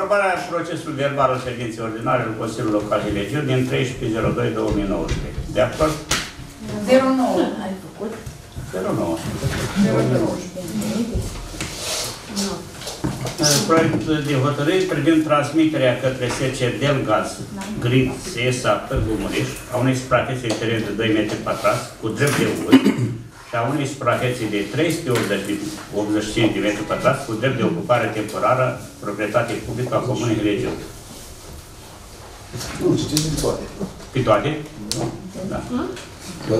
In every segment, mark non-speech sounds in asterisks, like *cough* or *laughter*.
repede, nu? Aprobarea procesului verbal al ședinței ordinare al Consiliului Local și Legiu din 13.02.2019. De acord? 09. Ai făcut? 09. Proiect de hotărâri privind transmiterea către SC Delgaz Grid SSA Târgu Mureș a unei suprafețe de teren de 2 metri pătrați cu drept de uz și a unei suprafețe de 385 de metri pătrați cu drept de ocupare temporară, proprietate publică a Comunei Regiu. Nu, citiți din toate. Pe toate? Da. Uh,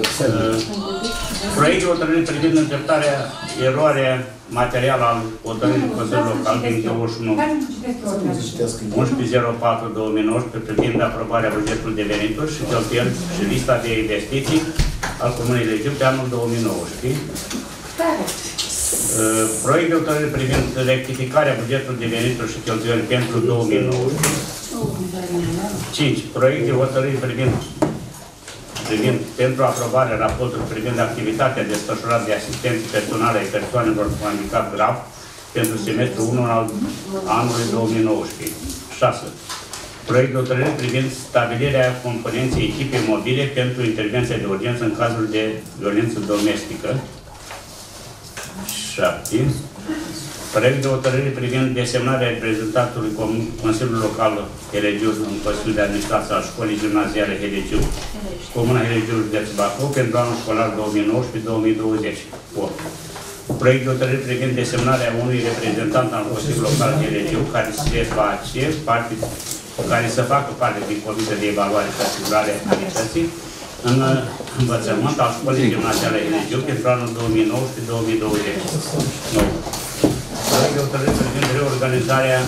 Proiect de hotărâre privind îndreptarea eroarea materială al hotărârii Consiliului Local din 21 Hai să citesc eu ordinea. Să citească 11.04.2019 privind aprobarea bugetului de venituri și cheltuieli și lista de investiții al Comunei Legiu pe anul 2019. Care? Uh, Proiect de hotărâre privind rectificarea bugetului de venituri și cheltuieli pentru 2019. 5. Proiect de hotărâre privind privind pentru aprobarea raportului privind activitatea desfășurată de asistenți personale ai persoanelor cu handicap grav pentru semestrul 1 al anului 2019. 6. Proiect de hotărâre privind stabilirea componenței echipei mobile pentru intervenția de urgență în cazul de violență domestică. 7. Proiect de hotărâre privind desemnarea reprezentantului Com- Consiliului Local Helegiu în Consiliul de Administrație al Școlii Gimnaziale Helegiu, Comuna Helegiu, județul Bacău, pentru anul școlar 2019-2020. 8. Proiect de hotărâre privind desemnarea unui reprezentant al Consiliului Local Helegiu care se face parte, care să facă parte din Comisia de Evaluare și Asigurare a Calității în uh, învățământ al Școlii Gimnaziale Helegiu pentru anul 2019-2020. 9. Proiect de hotărâre privind reorganizarea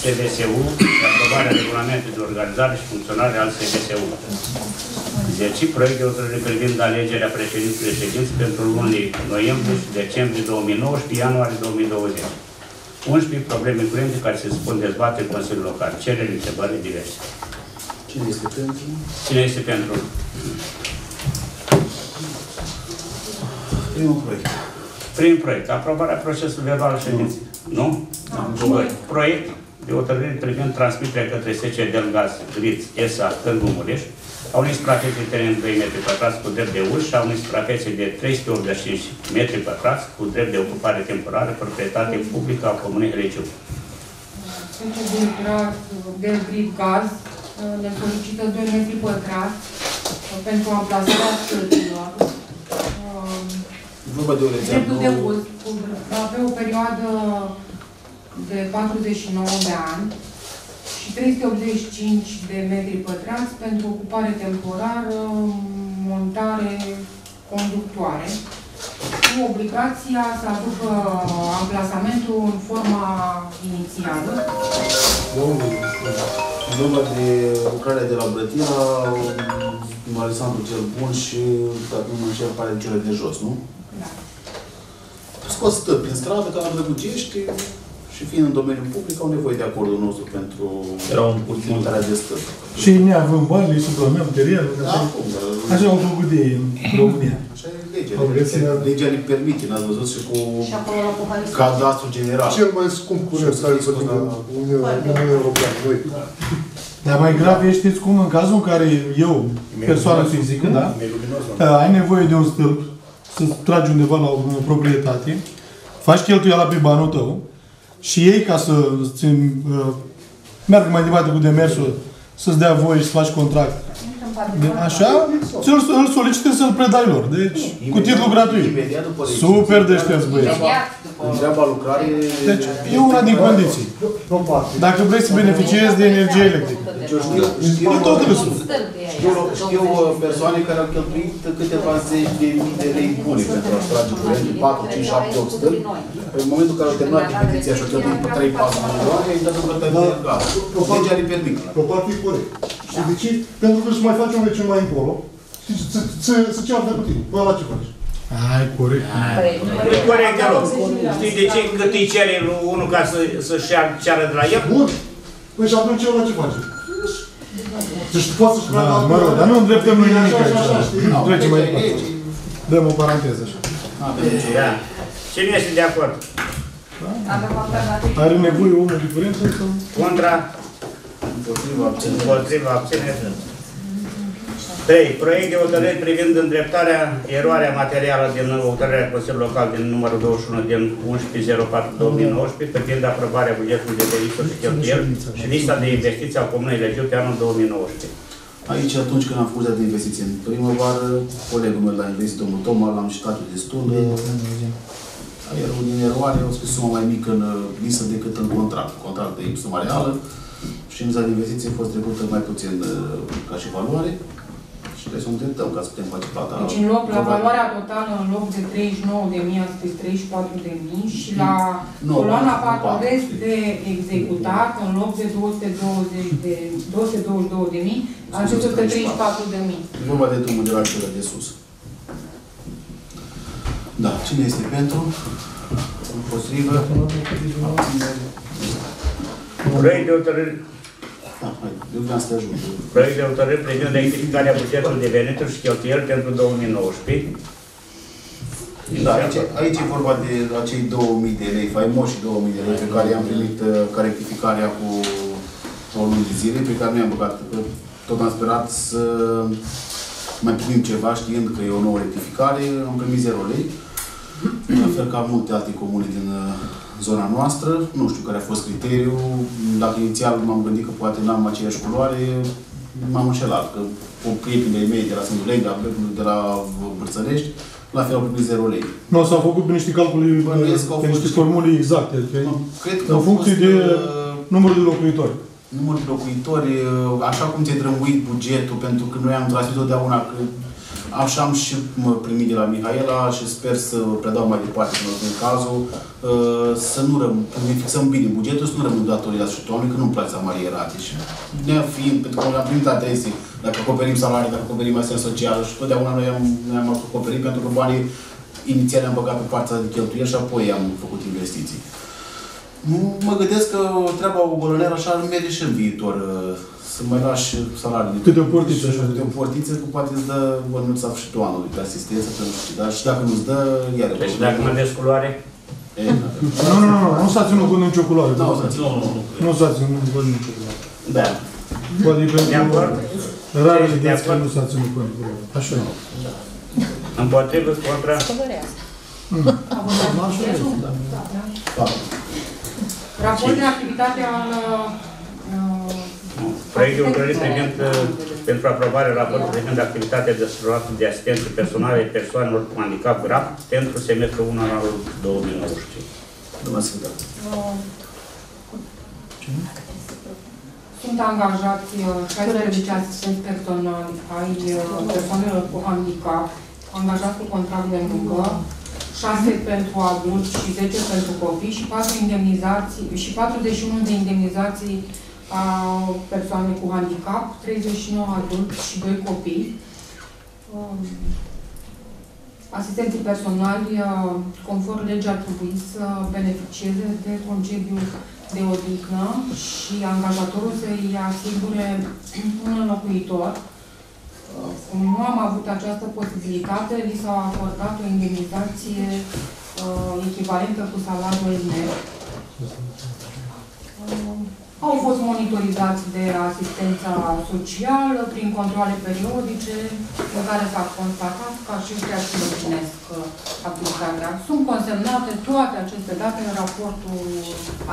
SVSU și aprobarea regulamentului de organizare și funcționare al SVSU. 10. Proiect de hotărâre privind alegerea președintelui ședinței pentru lunile noiembrie și decembrie 2019 ianuarie 2020. 11. Probleme curente care se spun dezbate în Consiliul Local. Cereri, întrebări diverse. Cine este pentru? Cine este pentru? Primul proiect. Prin proiect. Aprobarea procesului verbal al ședinței. Nu? Doi. Proiect de hotărâre privind transmiterea către SC Delgaz Griț ESA Târgu Mureș a unei suprafețe de teren 2 metri pătrați cu drept de uz și a unei suprafețe de 385 metri pătrați cu drept de ocupare temporară, proprietate publică a Comunei Regiu. Centrul de lucrat de grid gaz uh, ne solicită 2 metri pătrați uh, pentru amplasarea stâlpilor. Uh, Vorba de o rețea Dreptul de nouă. uz cu- pe o perioadă de 49 de ani și 385 de metri pătrați pentru ocupare temporară, montare conductoare, cu obligația să aducă amplasamentul în forma inițială. Vorba de lucrarea de la Brătina, um, Alexandru cel Bun și, dacă nu mă înșel, pare cele de jos, nu? Da. Scos stări prin stradă, ca la Drăgugești, și fiind în domeniul public, au nevoie de acordul nostru pentru Era un puțin. montarea de stări. Și neavând bani, îi subdomnăm terenul. Da, acum, dar... Așa au făcut de ei în România. Așa e legea. Au găsit- Legea, legea ne permite, n-ați văzut și cu Și acolo la Buharistu. cadastru general. Cel mai scump curent care se din Uniunea Uniunea Europeană. Noi. Dar mai grav e, știți cum, în cazul în care eu, persoană fizică, da? ai nevoie de un stâlp, să tragi undeva la o proprietate, faci cheltuiala pe banul tău și ei, ca să ți, uh, meargă mai departe cu demersul, să-ți dea voie și să faci contract. De, așa, ți-l îl solicită să-l predai lor. Deci, cu titlu gratuit. Imediat după lege. Super deștepți, băieți. Imediat după Întreaba lucrare... Deci, e una din condiții. Probabil. Dacă vrei să beneficiezi de energie electrică. Deci eu știu, știu, Din tot râsul. Știu, știu uh, persoane care au cheltuit câteva zeci de mii de lei bune pentru a-și trage curentul, 4, 5, 7, 8 stări. În momentul în care au terminat investiția și au cheltuit pe 3, 4 milioane, au intrat în plătă de gaz. Legea le permite. Probabil e corect. Știi de ce? Pentru că își mai face un vecin mai încolo. Și să ce ar cu tine? Bă, la ce faci? Hai, corect. Nu e corect deloc. Știi de ce cât îi cere lui unul ca să, să-și ia ceară de la el? Bun. Păi și atunci el la ce face? Deci tu poți să-și Da, mă rog, dar nu îndreptăm noi nimic Așa, așa, așa, aici. știi? Trecem mai departe. Dăm o paranteză așa. Da. Cine este de acord? Da? Are nevoie omul diferență sau? Contra? Împotriva abținere. Împotriva abțineri. 3. Proiect de hotărâre privind îndreptarea eroarea materială din hotărârea Consiliului Local din numărul 21 din 11.04.2019 privind aprobarea bugetului de venituri și cheltuieli și lista de investiții a Comunei Legiu pe anul 2019. Aici, atunci când am făcut de investiții în primăvară, colegul meu l-a investit, domnul Toma, l-am citat destul de... Era din eroare, au scris suma mai mică în uh, listă decât în contract. Contract de suma reală și în de investiții a fost trecută mai puțin uh, ca și valoare. Și trebuie să o îndreptăm ca să putem face plata. Deci în loc, la valoarea totală, în loc de 39.000, a scris 34.000 și la Nu, coloana nu, 4 nu, rest de executat, în loc de 220 de 222.000, a scris 134.000. E vorba de drumul de la celă de sus. Da, cine este pentru? Împotrivă? Abțineri? Proiect de hotărâre Da, hai, eu vreau să te ajut. Proiect de hotărâre privind rectificarea bugetului de venituri și cheltuieli pentru 2019. Da, aici, aici e vorba de acei 2000 de lei, faimoși 2000 de lei pe care i-am primit uh, ca rectificarea cu o lună de zile, pe care nu i-am băgat. Că tot am sperat să mai primim ceva, știind că e o nouă rectificare, am primit 0 lei. La fel ca multe alte comune din uh, zona noastră. Nu știu care a fost criteriul. Dacă inițial m-am gândit că poate n-am aceeași culoare, m-am înșelat. Că cu prietenii mei de la Sfântul Lei, de la Bârțărești, la fel au primit 0 lei. Nu, s-au făcut pe niște calcule, Bănuiesc că au pe niște fost- formule exacte. Adică, Cred că în au funcție fost, de uh, numărul de locuitori. număr de locuitori, uh, așa cum ți-ai drămuit bugetul, pentru că noi am transmis totdeauna că așa am și mă primit de la Mihaela și sper să predau mai departe când o fi cazul, uh, să nu răm- când ne fixăm bine bugetul, să nu rămân datorii la sfârșitul anului, că nu-mi place să mari rate. Și ne fiind, pentru că noi am primit adrese, dacă acoperim salarii, dacă acoperim asistență socială și totdeauna noi am, noi am acoperit pentru că banii inițial am băgat pe partea de cheltuieli și apoi am făcut investiții. Mă gândesc că treaba cu golăneară așa ar merge și în viitor. Uh, Să mai lași salariile. Câte o portiță, așa. Câte o portiță, că poate îți dă bănuț la sfârșitul anului pe asistență, pe nu știu, dar și dacă nu-ți dă, iar Deci dacă mă des culoare, E, Nu, nu, nu, nu, nu s-a ținut cont nicio culoare. Nu, s-a ținut. Nu s-a ținut cont nicio culoare. Da. Poate de acord? pentru rarele De dăți că acord? nu s-a ținut cont de culoare. Așa e. Împotrivă, contra, Da. Raport de activitate al uh, proiect de hotărâre privind uh, pentru aprobarea raportului privind activitatea desfășurată de asistență personală a persoanelor cu handicap grav pentru semestrul 1 al anului 2019. Domnul secretar. uh, sunt angajați uh, 16 asistenți personali ai uh, persoanelor cu handicap, angajați cu contract de muncă, 6 pentru adulți și 10 pentru copii și 4 indemnizații și 41 de indemnizații a persoane cu handicap, 39 adulți și 2 copii. Um, Asistenții personali, uh, conform legii, ar trebui să beneficieze de concediu de odihnă și angajatorul să-i asigure un înlocuitor. Uh, Cum nu am avut această posibilitate, li s-a acordat o indemnizație uh, echivalentă cu salariul net. Uh, Au fost monitorizați de asistența socială prin controle periodice în care s-a constatat că aceștia și îndeplinesc uh, activitatea. Sunt consemnate toate aceste date în raportul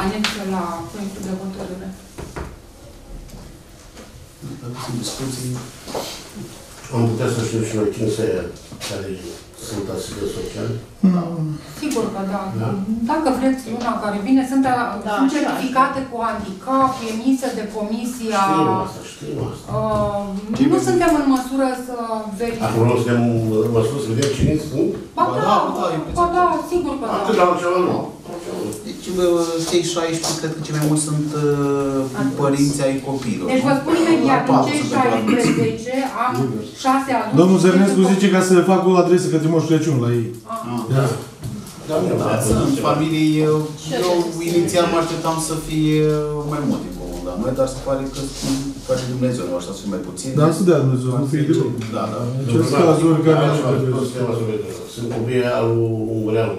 anex la proiectul de hotărâre. Dacă sunt discuții, Am putea să știm și noi cine se care sunt asistenți sociali. Sigur că da. Dacă vreți luna care vine, sunt, a, Da, sunt așa, certificate cu handicap, emise de comisia. Știm asta, știm asta. Uh, nu suntem în măsură să verificăm. Acum nu suntem în măsură să vedem cine sunt. Ba Ba da, da, ba da, e ba da, sigur că Atât da. la altceva nu. Deci, bă, cei 16, cred că cei mai mulți sunt uh, părinți ai copiilor. Deci vă nu? spun imediat, La din patru cei sunt la 16 am 6 adulți. Domnul și Zărnescu 10 zice ca să facă o adresă către Moș Crăciun la ei. Ah. Da. Da, nu, Da, da, sunt familii, eu, Și eu acestea inițial sunt. mă așteptam să fie mai multe în comun la noi, dar se pare că sunt face Dumnezeu, nu așa să fie mai puțin. Dar să dea Dumnezeu, nu fie deloc. Da, da. Acest cazuri care Sunt copii al lui Ungureanu,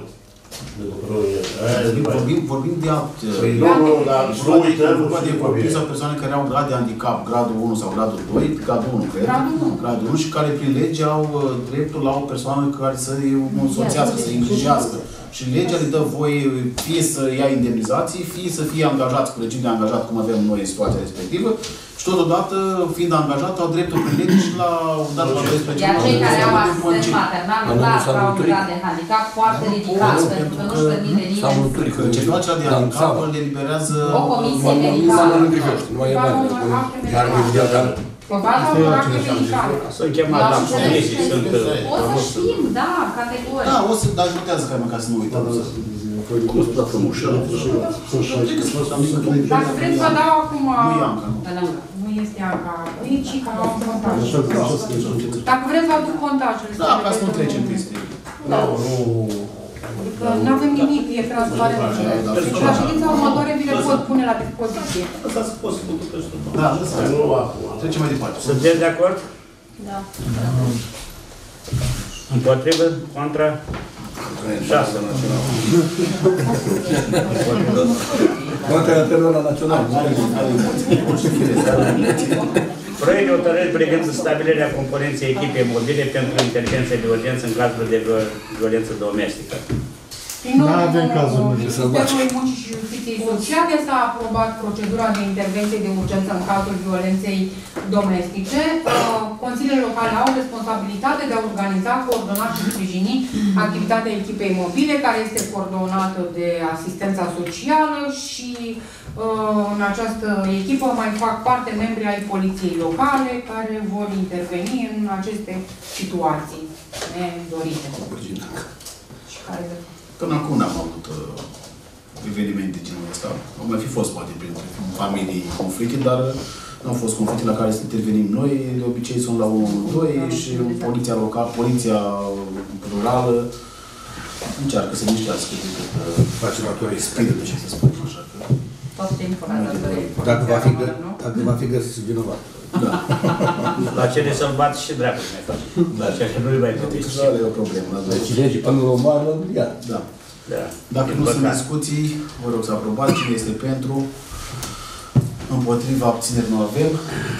România. Aia e Vorbim, după aia. vorbim, vorbim de apt. Păi nu, nu, dar Deci nu vorba de- uităm vorba și de după copii bine. sau persoane care au grad de handicap, gradul 1 sau gradul 2, gradul 1, cred. Gradul unu. Gradul 1 și care prin lege au uh, dreptul la o persoană care să îi însoțească, să îi îngrijească. Și legea le dă voie fie să ia indemnizații, fie să fie angajați cu regim de angajat, cum avem noi în situația respectivă, și totodată, fiind angajat, au dreptul prin lege și la dat la 12 Iar cei care au de asistență concediu. maternală, Dar nu clar, s-a au un mântuit. grad de handicap foarte ridicat, Nu, pentru că pentru nu-și că permite S-a nimeni. mântuit. Că cel ce de Dar handicap s-a- îl eliberează O comisie Mă- mă- medicală. mă îngrijește, nu mai e bani. Iar mi dea dar Pe baza unor acte medicale. Sunt chemați la comisii, sunt... O să știm, da, categoric. Da, o să, dar notează ca ca să nu uităm. Cum spune frumos. Dacă vreți să dau acum... Nu e Anca, nu. Pe lângă. Nu este Anca. E Cica, am contaj. Dacă vreți să aduc contajele. Da, ca să nu trecem peste. Nu, nu. Adică nu avem nimic, e transparent. Și la ședința următoare vi le pot pune la dispoziție. Asta să poți să putu peste tot. Da, lăsa. Nu acum. Trecem mai departe. Sunteți de acord? Da. Împotrivă? Contra? Șase. Contra la național. Proiect de hotărâri privind stabilirea componenței echipei mobile pentru intervenție de urgență în cazul de viol- violență domestică. Prin urmă, avem cazuri. Ministerul Munciți și Justiției Sociale s-a aprobat procedura de intervenție de urgență în cazul violenței domestice. Uh, Consiliile locale au responsabilitate de a organiza, coordona și sprijini activitatea echipei mobile, care este coordonată de asistența socială și uh, în această echipă mai fac parte membri ai poliției locale care vor interveni în aceste situații nedorite. Și care Până acum n-am avut uh, evenimente de genul ăsta. Au mai fi fost poate printre familii conflicte, dar nu au fost conflicte la care să intervenim noi. De obicei sunt la 1-2 și poliția locală, poliția rurală încearcă să miștească de cât uh, face la spiritul, ce să spunem așa. Că, Tot timpul la Dacă va fi, gă- dacă va fi găsit vinovat. Da, *laughs* La cele să-l bat și dracul mai face. La ceea ce nu-i mai gătești. deja e o problemă. La Deci lege până la omoară, ia. Da. Da. Dacă Din nu sunt păcate. discuții, vă rog să aprobați cine este pentru. Împotriva abțineri nu avem.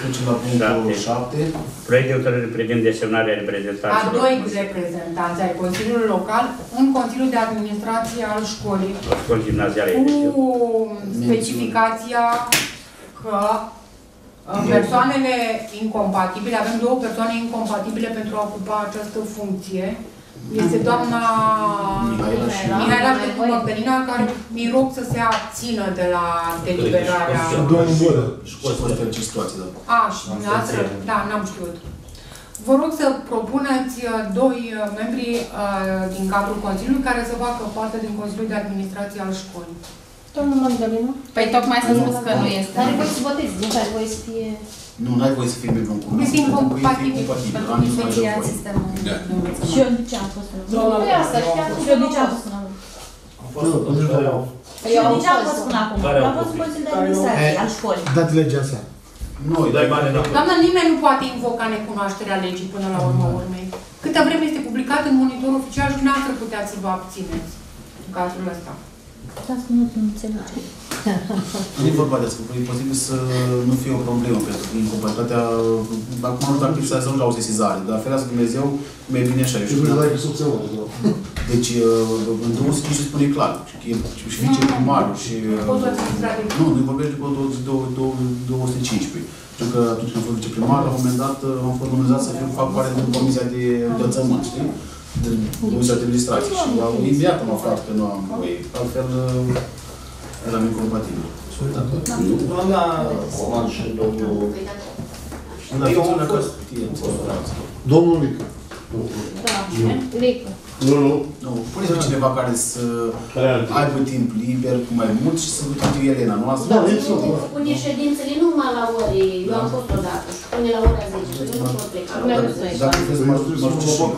Trecem la punctul Șapte. 7. Proiect de hotărâre privind desemnarea a reprezentanților. doi reprezentanți ai Consiliului Local în Consiliul de Administrație al școlii, la școli gimnaziale cu Eliseu. specificația că uh, persoanele incompatibile, avem două persoane incompatibile pentru a ocupa această funcție. Este doamna Mihaela și- Mihaela Ștefănina, care mi rog să se abțină de la deliberarea... Domnul Bără. Și cum fost pe ce situație, da. A, și dumneavoastră? Da, n-am știut. Vă rog să propuneți uh, doi uh, membri uh, din cadrul Consiliului care să facă parte din Consiliul de Administrație al școlii. Domnul Magdalena? Păi tocmai să spus că nu este. Dar voi să votezi, nu care voi să fie... Nu, n-ai voie să fii membru în comun. Este incompatibil incompatibil. Pentru Am zis mai diferențiat devreme. sistemul Și învățământ. eu de ce am fost în Nu, Nu e asta, știam nu. și eu de ce am fost în Păi eu de ce am fost până acum? Care au Am fost fost? în Consiliul de Administrație al școlii. Dați legea asta. Noi, Dai bani da. înapoi. Doamna, nimeni nu poate invoca necunoașterea legii până la urmă urmei. Câtă vreme este publicat în monitor oficial și dumneavoastră puteți să vă abțineți în cazul ăsta. Stați că nu nu înțelege. Nu e vorba de asta, că e posibil să nu fie o problemă, pentru că incompatibilitatea, acum nu știu dacă să ajunge la o sesizare, dar ferească Dumnezeu, cum e bine așa, eu Și știu. vrei că- la excepțional, da. Deci, uh, în 25 spune clar, că e și viceprimarul și... uh, Codul administrativ. Nu, nu vorbește de codul 215. Știu că atunci când am fost viceprimar, la un moment dat uh, am fost nominalizat să fiu, fac parte din Comisia de Învățământ, știi? Din Comisia de Administrație. Și la, imediat am aflat că nu am voie. Altfel, uh, eram incompatibil. Doamna Coman și domnul... Dar eu am fost... Domnul Lică. Da, Lică. Nu, nu. Nu, puneți pe cineva care să Care ar fi? aibă timp liber cu mai mult și să ducă Elena noastră. Da, exact. da. Pune ședințele numai la ore, eu am fost odată și pune la ora 10, că nu pot pleca. Nu am să Dacă vreți, mă mă duce și eu.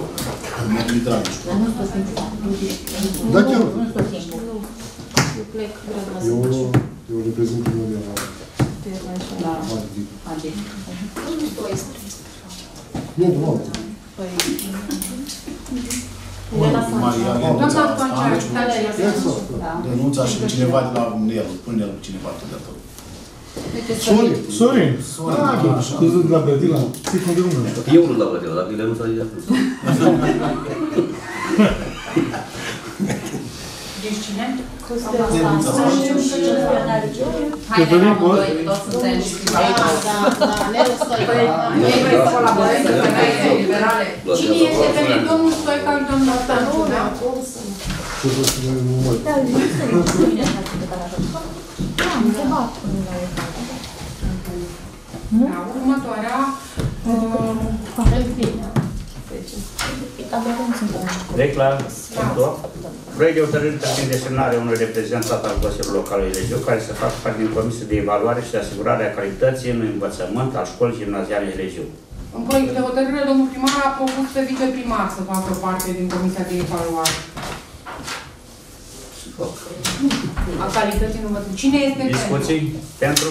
Mă duce drag. Dar nu tot timpul. Da, chiar. Nu tot timpul. Eu plec grad la Eu, 10. eu reprezint primăria la Da. Madrid. Adică. Nu, 12. Nu, nu. Păi, Maria Doamna denunța Stoancea, asta, da. denunța și cineva de la el, până el cu cineva tot de acolo. Suriye. Suriye. Suriye. Kızı labradila. Io un labradila, la bile nu s-a Deci cine? Cătălin, poți? Cine este pentru domnul Stoica, domnul Tanume? Da, nu este. Bine față de care Da, am întrebat până la urmă. Da, următoarea, uh, Abia cum sunt Recla, punct Proiect de hotărâre privind desemnarea unui reprezentant al Consiliului Local Elegiu care să facă parte din Comisia de Evaluare și de Asigurare a Calității în Învățământ al Școlii Gimnaziale Elegiu. în proiect de hotărâre, domnul primar a propus pe viceprimar să facă parte din Comisia de Evaluare. A calității în învățământ. Cine este pentru? Discuții? Pentru?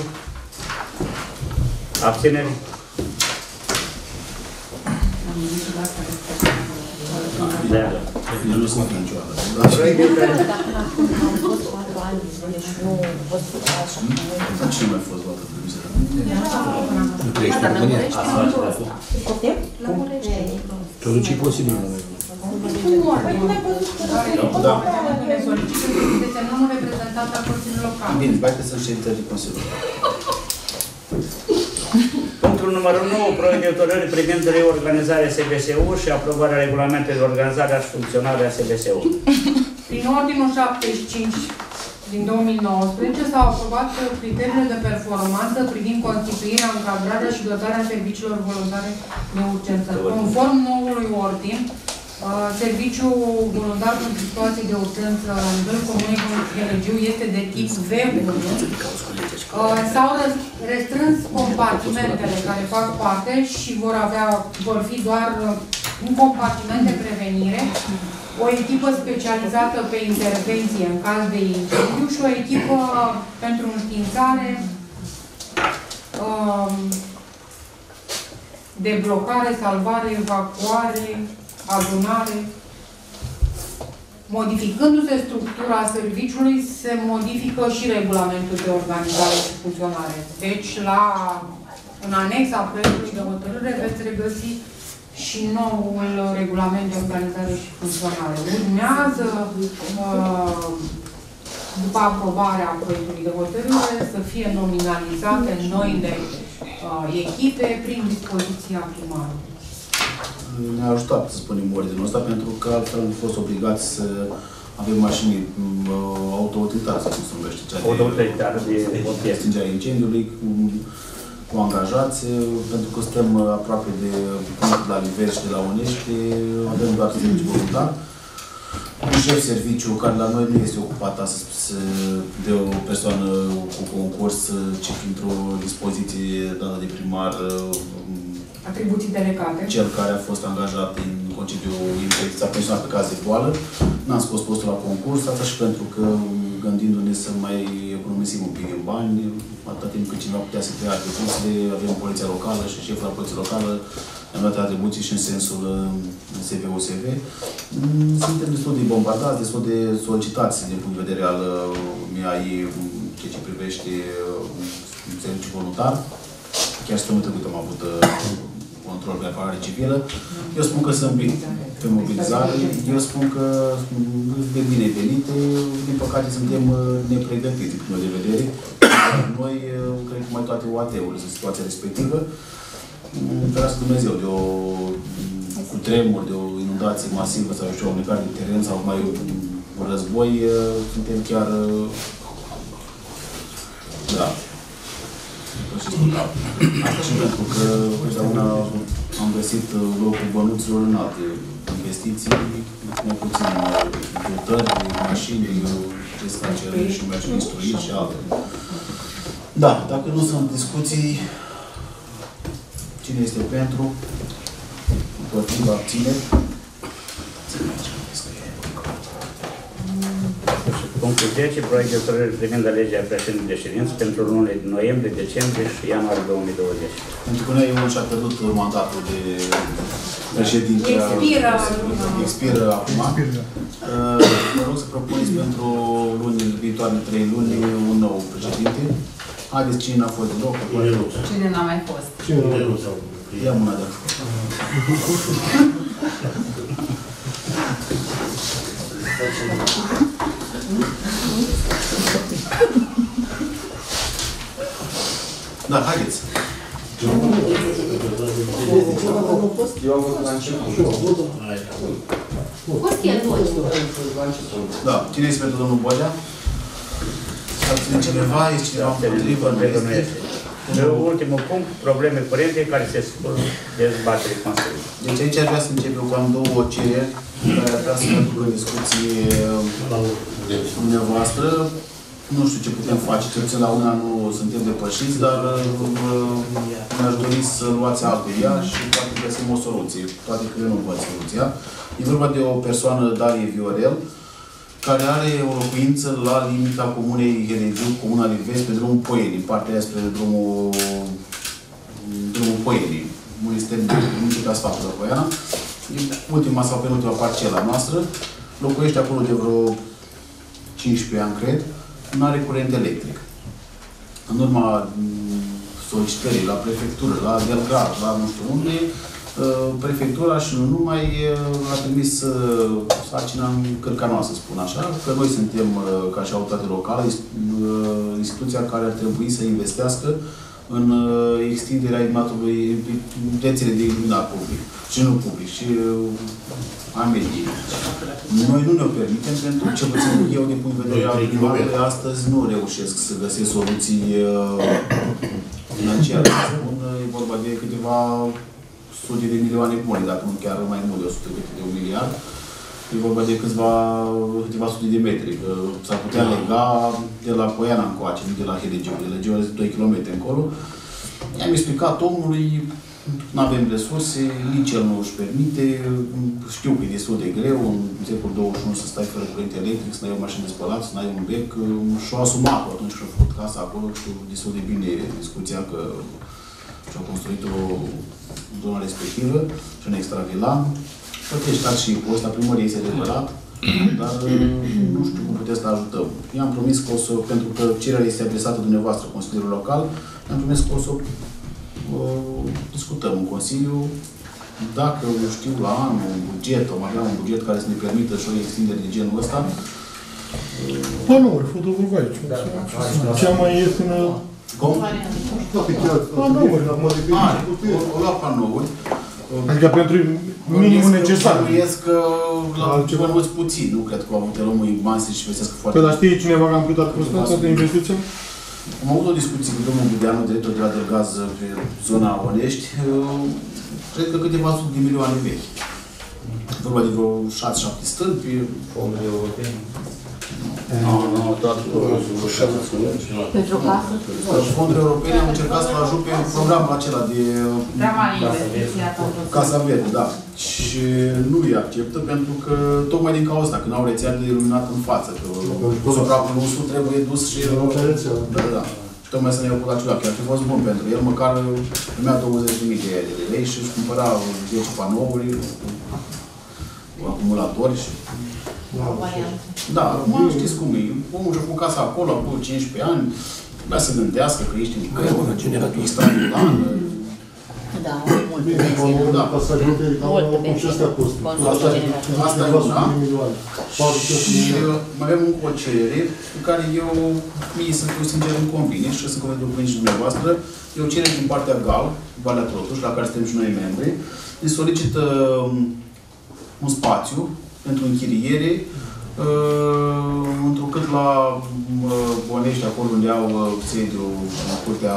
Abțineri? Da. Eu nu sunt niciodată. Proiect de hotărâre Am fost patru ani, deci nu văd așa. Dar cine mai a fost luată pe vizită? Nu trăiești în România. Poftim? La Murești. Tot ce e posibil. Da. Ne solicită să desemnăm un reprezentant al Consiliului Local. Bine, haideți să ședință de Consiliu. Punctul numărul 9, proiect de hotărâre privind reorganizarea SBSU și aprobarea regulamentului de organizare și funcționare a SBSU. Prin ordinul 75 din 2019 s-au aprobat criteriile de performanță privind constituirea, încadrarea și dotarea serviciilor voluntare de urgență. Conform noului ordin, uh, serviciul voluntar pentru situații de urgență la nivelul comunei Helegiu este de tip V1. Uh, S-au răs- restrâns compartimentele care fac parte și vor avea, vor fi doar uh, un compartiment de prevenire, o echipă specializată pe intervenție în caz de incendiu și o echipă pentru înștiințare, um, deblocare, salvare, evacuare, adunare. Modificându-se structura serviciului, se modifică și regulamentul de organizare și funcționare. Deci, la, în anexa proiectului de hotărâre veți regăsi și noul regulament de organizare și funcționare. Urmează, uh, după aprobarea proiectului de hotărâre, să fie nominalizate noile uh, echipe prin dispoziția primarului. Ne-a ajutat, să spunem, ordinul ăsta, pentru că altfel am fost obligați să avem mașini m, auto-utilitare, sau cum se numește, cea de- Autoritariu de pompieri. stingerea incendiului, cu, cu angajați, pentru că suntem aproape de punctul de la Liverș și de la Unești, avem doar serviciu voluntar. Un șef serviciu care la noi nu este ocupat astăzi să- de o persoană cu concurs, ci printr-o dispoziție dată de primar Atribuții delegate. cel care a fost angajat în concediu infect, s-a pensionat pe caz de boală, n-am scos postul la concurs, asta și pentru că gândindu-ne să mai economisim un pic din bani, atâta timp cât cineva putea să preia atribuțiile, avem poliția locală și șeful la poliția locală ne-am dat atribuții și în sensul uh, SV-USV. Mm, Suntem destul de bombardați, destul de solicitați din punct de vedere al uh, ai ceea ce privește uh, serviciul voluntar. Chiar săptămâna trecută am avut uh, control pe apărare civilă. Eu spun că sunt bine pe mobilizare. Eu spun că sunt de bine venite. Din păcate suntem uh, nepregătiți din punct de vedere. Noi, uh, cred că mai toate OAT-urile în situația respectivă. Mm, Ferească Dumnezeu de o cu tremur, de o inundație masivă sau eu știu, o unecare de teren sau mai un război, uh, suntem chiar uh, da, și spun da. Asta și pentru că întotdeauna am găsit uh, locul bănuților în alte investiții, mai puțin uh, dotări, mașini, dispatcere și mergi instruiri și altele. Da, dacă nu sunt discuții, cine este pentru? Împotriva, abține? Punctul Punctul 10. Proiect de hotărâre privind alegerea președintelui de ședință pentru lunile din noiembrie, decembrie și ianuarie 2020. Pentru că noi Ion și-a pierdut mandatul de președinte. Expiră. Expiră acum. Expiră. Uh, Vă rog să propuneți pentru lunile viitoare trei luni un nou președinte. Haideți cine n-a fost deloc. Cine n-a mai fost? Cine nu Nu sau Ia mâna de *laughs* Da, haideți. Eu am văzut la început. Fost el voi. Da, cine este pentru domnul Boalea? Abține cineva? Este cineva împotrivă? Nu Colegul nu este? este. Și ultimul punct, probleme curente care se spun dezbatere Consiliului. Deci aici aș vrea să încep eu cu am două cereri care ar vrea să mă duc în discuție cu dumneavoastră. Nu știu ce putem face, cel puțin la una nu suntem depășiți, dar uh, mi-aș dori să luați altul ea și poate găsim o soluție. Toate că eu nu văd soluția. E vorba de o persoană, Darie Viorel, care are o locuință la limita comunei Helegiu, comuna Livesc, pe drumul Poienii, partea aia spre drumul, drumul Poienii. Nu este nici ca sfatul de Poiana. E ultima sau penultima parcela noastră. Locuiește acolo de vreo 15 ani, cred. Nu are curent electric. În urma mm, solicitării la prefectură, la Belgrad, la nu știu unde, uh, prefectura și nu numai uh, a trimis uh, sarcina în cărca noastră, să spun așa, că noi suntem, uh, ca și autoritate locală, is- uh, instituția care ar trebui să investească în uh, extinderea iluminatului, rețele de iluminat public și nu public, și uh, a mediei. Noi nu ne-o permitem pentru că, cel puțin eu, din punct de vedere al primarului, astăzi nu reușesc să găsesc soluții uh, financiare. să Spun, e vorba de câteva sute de milioane bune, dacă nu chiar mai mult de 100 câte de un miliard. E vorba de câțiva, câteva sute de metri, că s-ar putea lega de la Poiana încoace, nu de la Helegiu. Helegiu are 2 km încolo. I-am explicat omului, nu avem resurse, nici el nu își permite, știu că e destul de greu, în secolul 21 să stai fără curent electric, să n-ai o mașină de spălat, să n-ai un bec, și-o asumat atunci când a făcut casa acolo, știu destul de bine discuția că și-au construit-o în zona respectivă și în extravilan. Plătești tax și impozit, la primărie este adevărat, dar nu știu cum puteți să ajutăm. I-am promis că o să, pentru că cererea este adresată dumneavoastră, Consiliul Local, i-am promis că o să uh, discutăm în Consiliu dacă, eu știu, la anul, un buget, am avea un buget care să ne permită și o extindere de genul ăsta, Panouri fotovoltaice. Cea mai ieftină... cum? Toate chiar, Panouri. acum de pe Are, o, o lua panouri. Adică pentru minimul necesar. Bănuiesc că la Altceva? bănuiesc puțin. Nu cred că au avut români bani să-și investească foarte Păi, dar știe cineva cam cât ar costa toată investiția? Am avut o discuție cu domnul Budeanu, director de la Delgaz pe zona Onești. Uh, Cred că câteva sute de milioane vechi. Vorba de vreo 6-7 stâlpi. Fonduri europene. Nu, nu, tot cu Pentru casă? Fonduri europene am încercat să-l ajut pe programul acela de Prea mare investiție atunci. Casa Verde, da. Și nu îi acceptă pentru că, tocmai din cauza asta, că n-au rețea de iluminat în față, că supraplusul trebuie dus și... Da, da. Și tocmai să ne iau la că ar fi fost bun pentru el, măcar primea 20.000 de lei și își cumpăra 10 panouri, acumulatori și... Da, acum știți cum e. Omul și-a făcut casa acolo, acum 15 ani, vrea să gândească că ești în căi, extravilan, Da, mult. Bine, panouri, Da. ca să ajute, Mult au cum și astea costă. Asta e Asta e câteva una. sute de milioane. Patru, cinci Și milioane. uh, mai avem încă o cerere cu care eu, mie să fiu sincer, îmi convine și să convine după și dumneavoastră. E o cerere din partea GAL, Valea Trotuș, la care suntem și noi membri. Ne solicită um, un spațiu pentru închiriere, uh, întrucât la uh, Bonești, acolo unde au uh, sediu, în curtea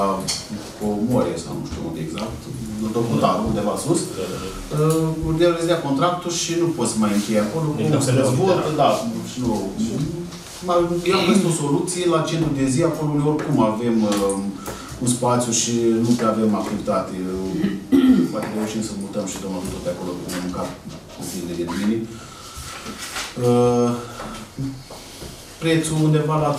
Comore, sau nu știu unde exact, Docutarul, undeva sus, uh, unde îți dea contractul și nu poți să mai închei acolo, cum se dezvoltă, da, și nu... Mai- Eu am găsit o soluție la centru de zi, acolo unde oricum avem uh, un spațiu și nu prea avem activitate. Poate reușim să mutăm și domnul tot pe acolo cu mâncat cu zilele de mine. Uh, prețul undeva la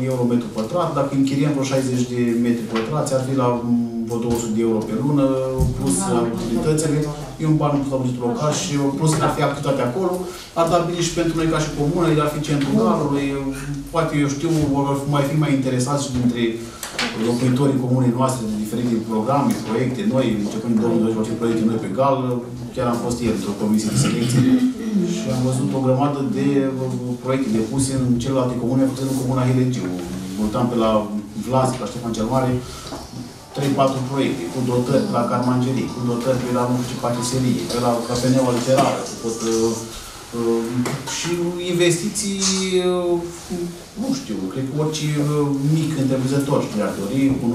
3-4 euro metru pătrat. Dacă închiriem vreo 60 de metri pătrați, ar fi la mm, vreo 200 de euro pe lună, plus uh, utilitățile. E un ban la bugetul local și uh, plus că ar fi activitate acolo. Ar da bine și pentru noi ca și comună, el ar fi centrul garului. Poate, eu știu, vor mai fi mai interesați și dintre locuitorii comunei noastre de diferite programe, proiecte noi, începând din 2020 vor fi proiecte noi pe gal. Chiar am fost ieri într-o comisie de selecție și am văzut o grămadă de uh, proiecte depuse în celelalte comune, făcând în comuna Helegiu. Multam pe la Vlasic, la Ștefan cel Mare, 3-4 proiecte, cu dotări pe la Carmangerii, cu dotări pe la nu știu ce patiserie, pe la cafeneaua literară, cu tot, uh, uh, și investiții, uh, nu știu, cred că orice uh, mic întreprinzător și ar dori, cu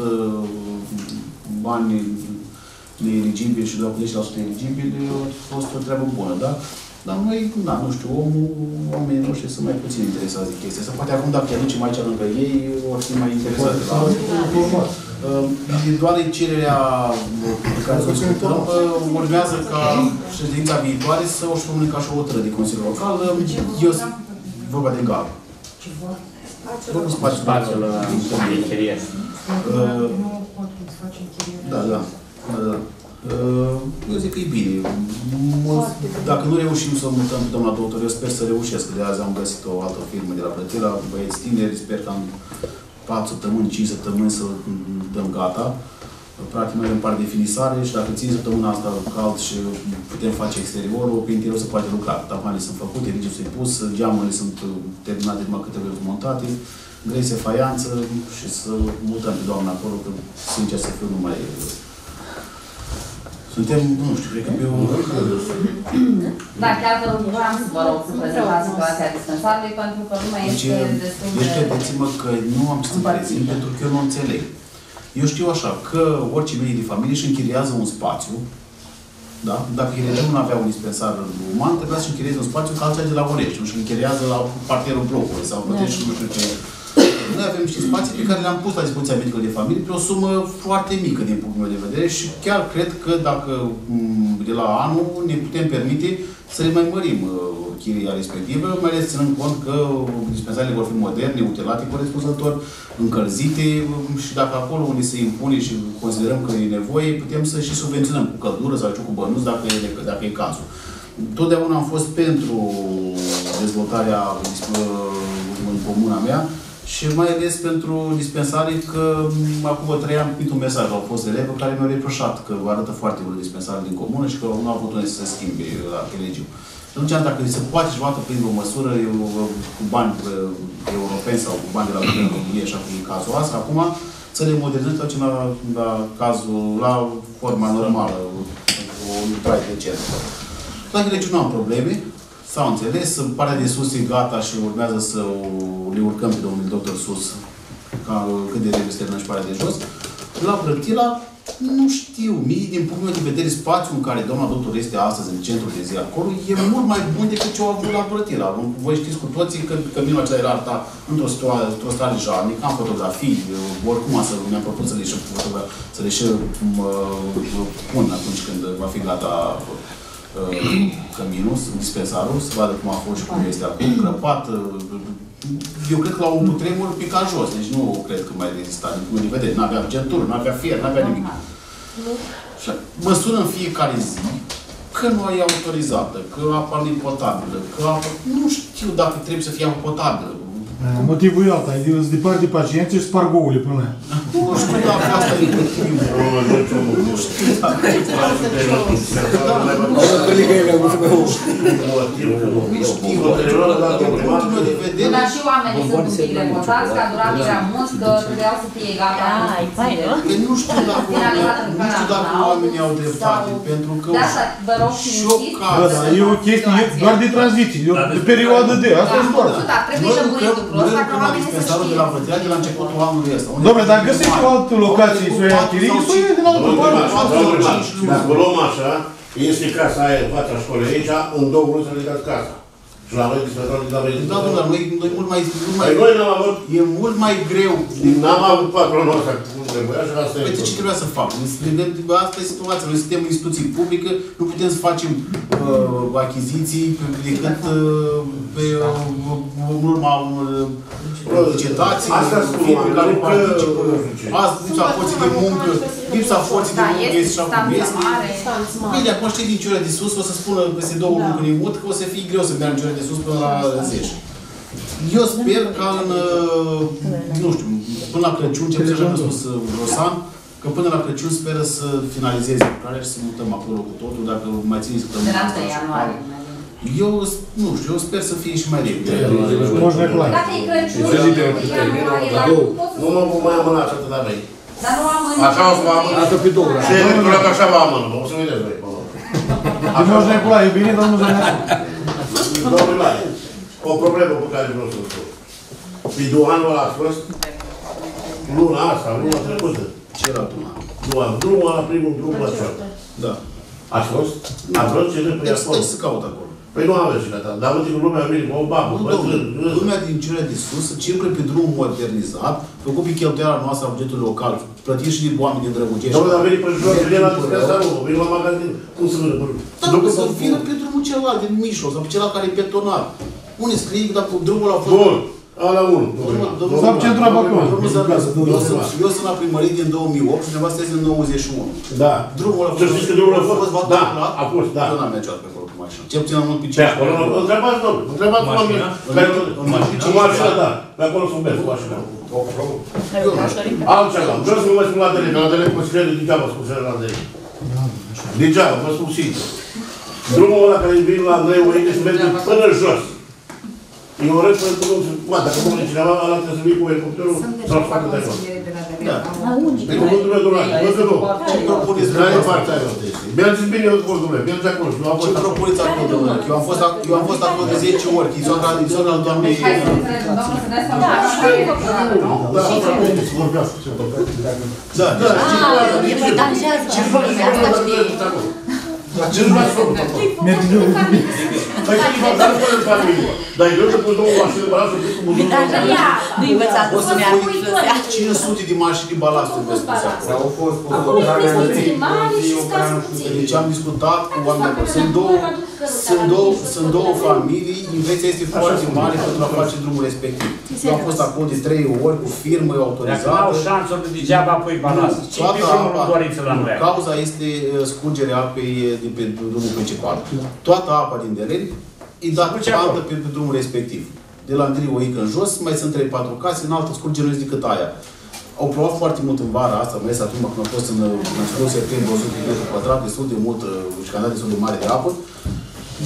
90% bani neeligibili și doar cu 10% eligibili, a fost o treabă bună, da? Dar noi, da, nu știu, omul, oamenii noștri sunt mai puțin interesați de chestia asta. Poate acum dacă îi aducem aici lângă ei, vor fi mai interesați de la Uh, Doar în cererea pe care o discutăm, uh, urmează ca ședința viitoare să o spunem ca și o hotărâre de Consiliul Local. Uh, Eu sunt vorba de gal. Vorba spațiu. Spațiul ăla de închiriere. Uh, Da, da. da, da. Uh, Eu zic că e bine. Mă- Dacă nu reușim să mutăm pe doamna doctor, eu sper să reușesc. De azi am găsit o altă firmă de la Plătila, băieți tineri, sper că în 4 săptămâni, 5 săptămâni să dăm gata. Practic noi avem parte de finisare și dacă țin săptămâna asta cald și putem face exteriorul, pe interior se poate lucra. Tapanele sunt făcute, rigidul sunt pus, geamurile sunt terminate, numai câte trebuie montate, grese, faianță și să mutăm pe doamna acolo, că sincer să fiu nu mai suntem, nu știu, cred că pe o... Da, chiar vă rugam să vă rog să prezentați situația dispensarului, pentru că nu mai Deci, este destul deci de... credeți-mă că nu am să prezint pentru că eu nu înțeleg. Eu știu așa, că orice medie de familie își închiriază un spațiu, da? Dacă Hiregiu nu avea un dispensar uman, trebuia să închirieze un spațiu ca alții de la Orești, și închiriază la parterul blocului sau plătești nu știu ce. Noi avem niște spații pe care le-am pus la dispoziția medicului de familie pe o sumă foarte mică din punctul meu de vedere și chiar cred că dacă m, de la anul ne putem permite să le mai mărim uh, chiria respectivă, mai ales ținând cont că dispensarele vor fi moderne, utilate corespunzător, încălzite um, și dacă acolo unde se impune și considerăm că e nevoie, putem să și subvenționăm cu căldură sau știu, cu bănuți dacă e, dacă e cazul. Totdeauna am fost pentru dezvoltarea uh, în comuna mea și mai ales pentru dispensare că m, acum vă trei ani primit un mesaj, au fost elevi care mi-au reproșat că arătă foarte urât dispensare din comună și că nu au putut să se schimbe la colegiu. Și atunci, dacă se poate și poate prin o măsură eu, cu bani uh, europeni sau cu bani de la Guvernul României, așa cum e cazul ăsta, acum să le modernizăm, să facem la, la cazul, la forma normală, o lucrare decentă. La colegiu nu am probleme, S-au înțeles, partea de sus e gata și urmează să o, le urcăm pe domnul doctor sus, ca cât de repede să terminăm și partea de jos. La Brătila, nu știu, mie, din punctul meu de vedere, spațiul în care doamna doctor este astăzi, în centrul de zi acolo, e mult mai bun decât ce au avut la Brătila. Voi știți cu toții că căminul acela era arta într-o situație, într-o stare jalnică, am fotografii, oricum să mi-am propus să le și fotogra- să le și mă, pun atunci când va fi gata uh, căminul, dispensarul, să vadă cum a fost și cum este acum, crăpat. uh, Eu cred că la un cutremur pica jos, deci nu cred că mai rezista din punct de vedere. N-avea centură, n-avea fier, n-avea nimic. Și mă sună în fiecare zi că nu e autorizată, că apa nu e potabilă, că apa... Nu știu dacă trebuie să fie apă potabilă. Motivul e alta, e departe de pacienți și sparg ouăle până la ea. Nu știu dacă asta e motivul. Nu știu dacă Dar și oamenii sunt un pic revoltați că a durat prea mult, că trebuiau să fie gata. Da, e fain, nu? Păi nu știu dacă, nu știu dacă oamenii au dreptate, pentru că De asta vă rog și și o insist. Da, da, e o chestie e doar de tranziție, e o de perioadă de, asta e doar. Da, trebuie noi lămurit lucrăm, lucrul noi ăsta ca lucrăm la oamenii să dispensarul de la știe. Vădea de la începutul anului ăsta. unde Dom'le, dar facem găsești mari. o altă locație să o ia în chirie, să o iei din altă Domnul parte. primar, domnul primar, Dacă o luăm așa, este casa aia în fața școlii aici, în două luni să ridicați casa. Și la noi dispensatorul de la noi. Da, domnule, noi, noi mult mai, mult mai, Păi noi n-am avut, e mult mai greu. n-am avut patronul ăsta. Trebuia și asta e. Păi de ce trebuia să fac? Bă, Asta e situația. Noi suntem instituții publică, nu putem să facem uh, achiziții decât uh, pe uh, în urma unor uh, licitații, Asta spun, firme care nu că- participă. nu știu ce. Asta, lipsa forței de muncă, lipsa forței de Da, muncă este este și acum distanță este. mare. Bine, acum știi din cioră de sus, o să spună peste două luni când e mut, că o să fie greu să meargă în cioră de sus până la Zeș. Eu sper ca în, uh, nu știu, până la Crăciun, ce puțin a spus uh, Rosan, că până la Crăciun speră să finalizeze lucrarea și să mutăm acolo cu totul, dacă mai ține De săptămâna la asta. 1 și ianuarie. Eu, nu știu, eu sper să fie și mai repede. Moș Nicolae. Dacă e Crăciun, ianuarie, la Nu, pot să nu mă vom mai amâna așa atâta vrei. Dar nu am Așa o să vă amână. Asta pe două. Și electorat așa vă amână, o să vedeți voi. De Moș Nicolae, e bine, domnul Zănescu. Domnul Lai, o problemă pe care vreau să o spun. Pe Duhanul ăla a fost luna asta, luna trecută. Ce era tu? Duhan, drumul ăla, primul drum la cealaltă. Da. A fost? A fost ce de pe Deci acolo. să caut acolo. Păi nu aveți și gata, dar uite că lumea vine cu o babă, Nu, bătrân, domnule, lumea din cele de sus circulă pe drum modernizat, făcut pe cheltuiala noastră a bugetului local, plătit și de oameni din Drăgugești. Domnule, dar vine pe jos, vine la dispensarul, vine la magazin, cum să vină? Dar nu să vină pe drumul celălalt din mijloc, sau pe celălalt care e betonat. Unde scrie că dacă drumul a fost... Bun, ala 1. Sau centru Abacon. Domnul Zărnescu, eu sunt, eu sunt la primărie din 2008 și dumneavoastră sunteți din 91. Da. Drumul a Să știți că drumul a fost, fost da, calculat? a fost, da. Eu n-am mergea pe acolo cu mașina. Cel puțin am mult pe Pe 5 acolo, întrebați, domnule, întrebați Cu oameni. mașina? Pe În mașină? Cu mașina, da. Pe acolo sunt mers, cu mașina. Altceva, vreau să nu mă spun la tele, că la tele consilieră degeaba spun să la tele. Degeaba, vă spun sincer. Drumul ăla care vine la Andrei Oine se merge până jos. E o rău până nu se poate. Dacă mă cineva, ăla trebuie să vii cu elicopterul să-l facă de acolo. Da. Pe cuvântul meu, domnule, vă că nu. Ce propuneți Care e dumneavoastră? partea aia? Mergeți bine, eu spun, domnule, mergeți acolo. și Nu am Ce fost acolo. propuneți acolo, domnule? Eu am fost, ac- eu am fost acolo de 10 ori, chizoana, chizoana al doamnei... Hai să înțelegem, domnul Sănescu, Da, așa și e eu făcut, nu? Da, Să vorbească. Da, Da, da. ce Ah, e deranjează. Asta știe. Ce nu l-ați făcut acolo? Merge de Păi ce fac, dar nu poate să facă nimic. Dar eu să pun două mașini de balast să fiți cu buzunul. Nu învățat O să să meargă pui jos. 500 de mașini de balast în vest acolo. Sau au fost cu Acum sunteți puțin mari și Ucraina stați și puțin. Deci am discutat cu oameni acolo. Sunt două, sunt două, sunt două familii, investiția este foarte mare pentru a face drumul respectiv. Eu am fost acolo de trei ori cu firmă Dacă autorizată. n-au șansuri, degeaba pui balast. Ce Toată pe drumul apa- doriți la noi? Cauza este uh, scurgerea apei uh, de pe drumul principal. Toată apa din Dereni e dată Scurge altă acolo. pe, pe drumul respectiv. De la Andrei Oică în jos, mai sunt 3-4 case, în altă scurgere nu este decât aia. Au provat foarte mult în vara asta, mai ales atunci când a fost în, în început septembrie 100 de metri pătrat, destul de mult, uh, și canal destul de mare de apă.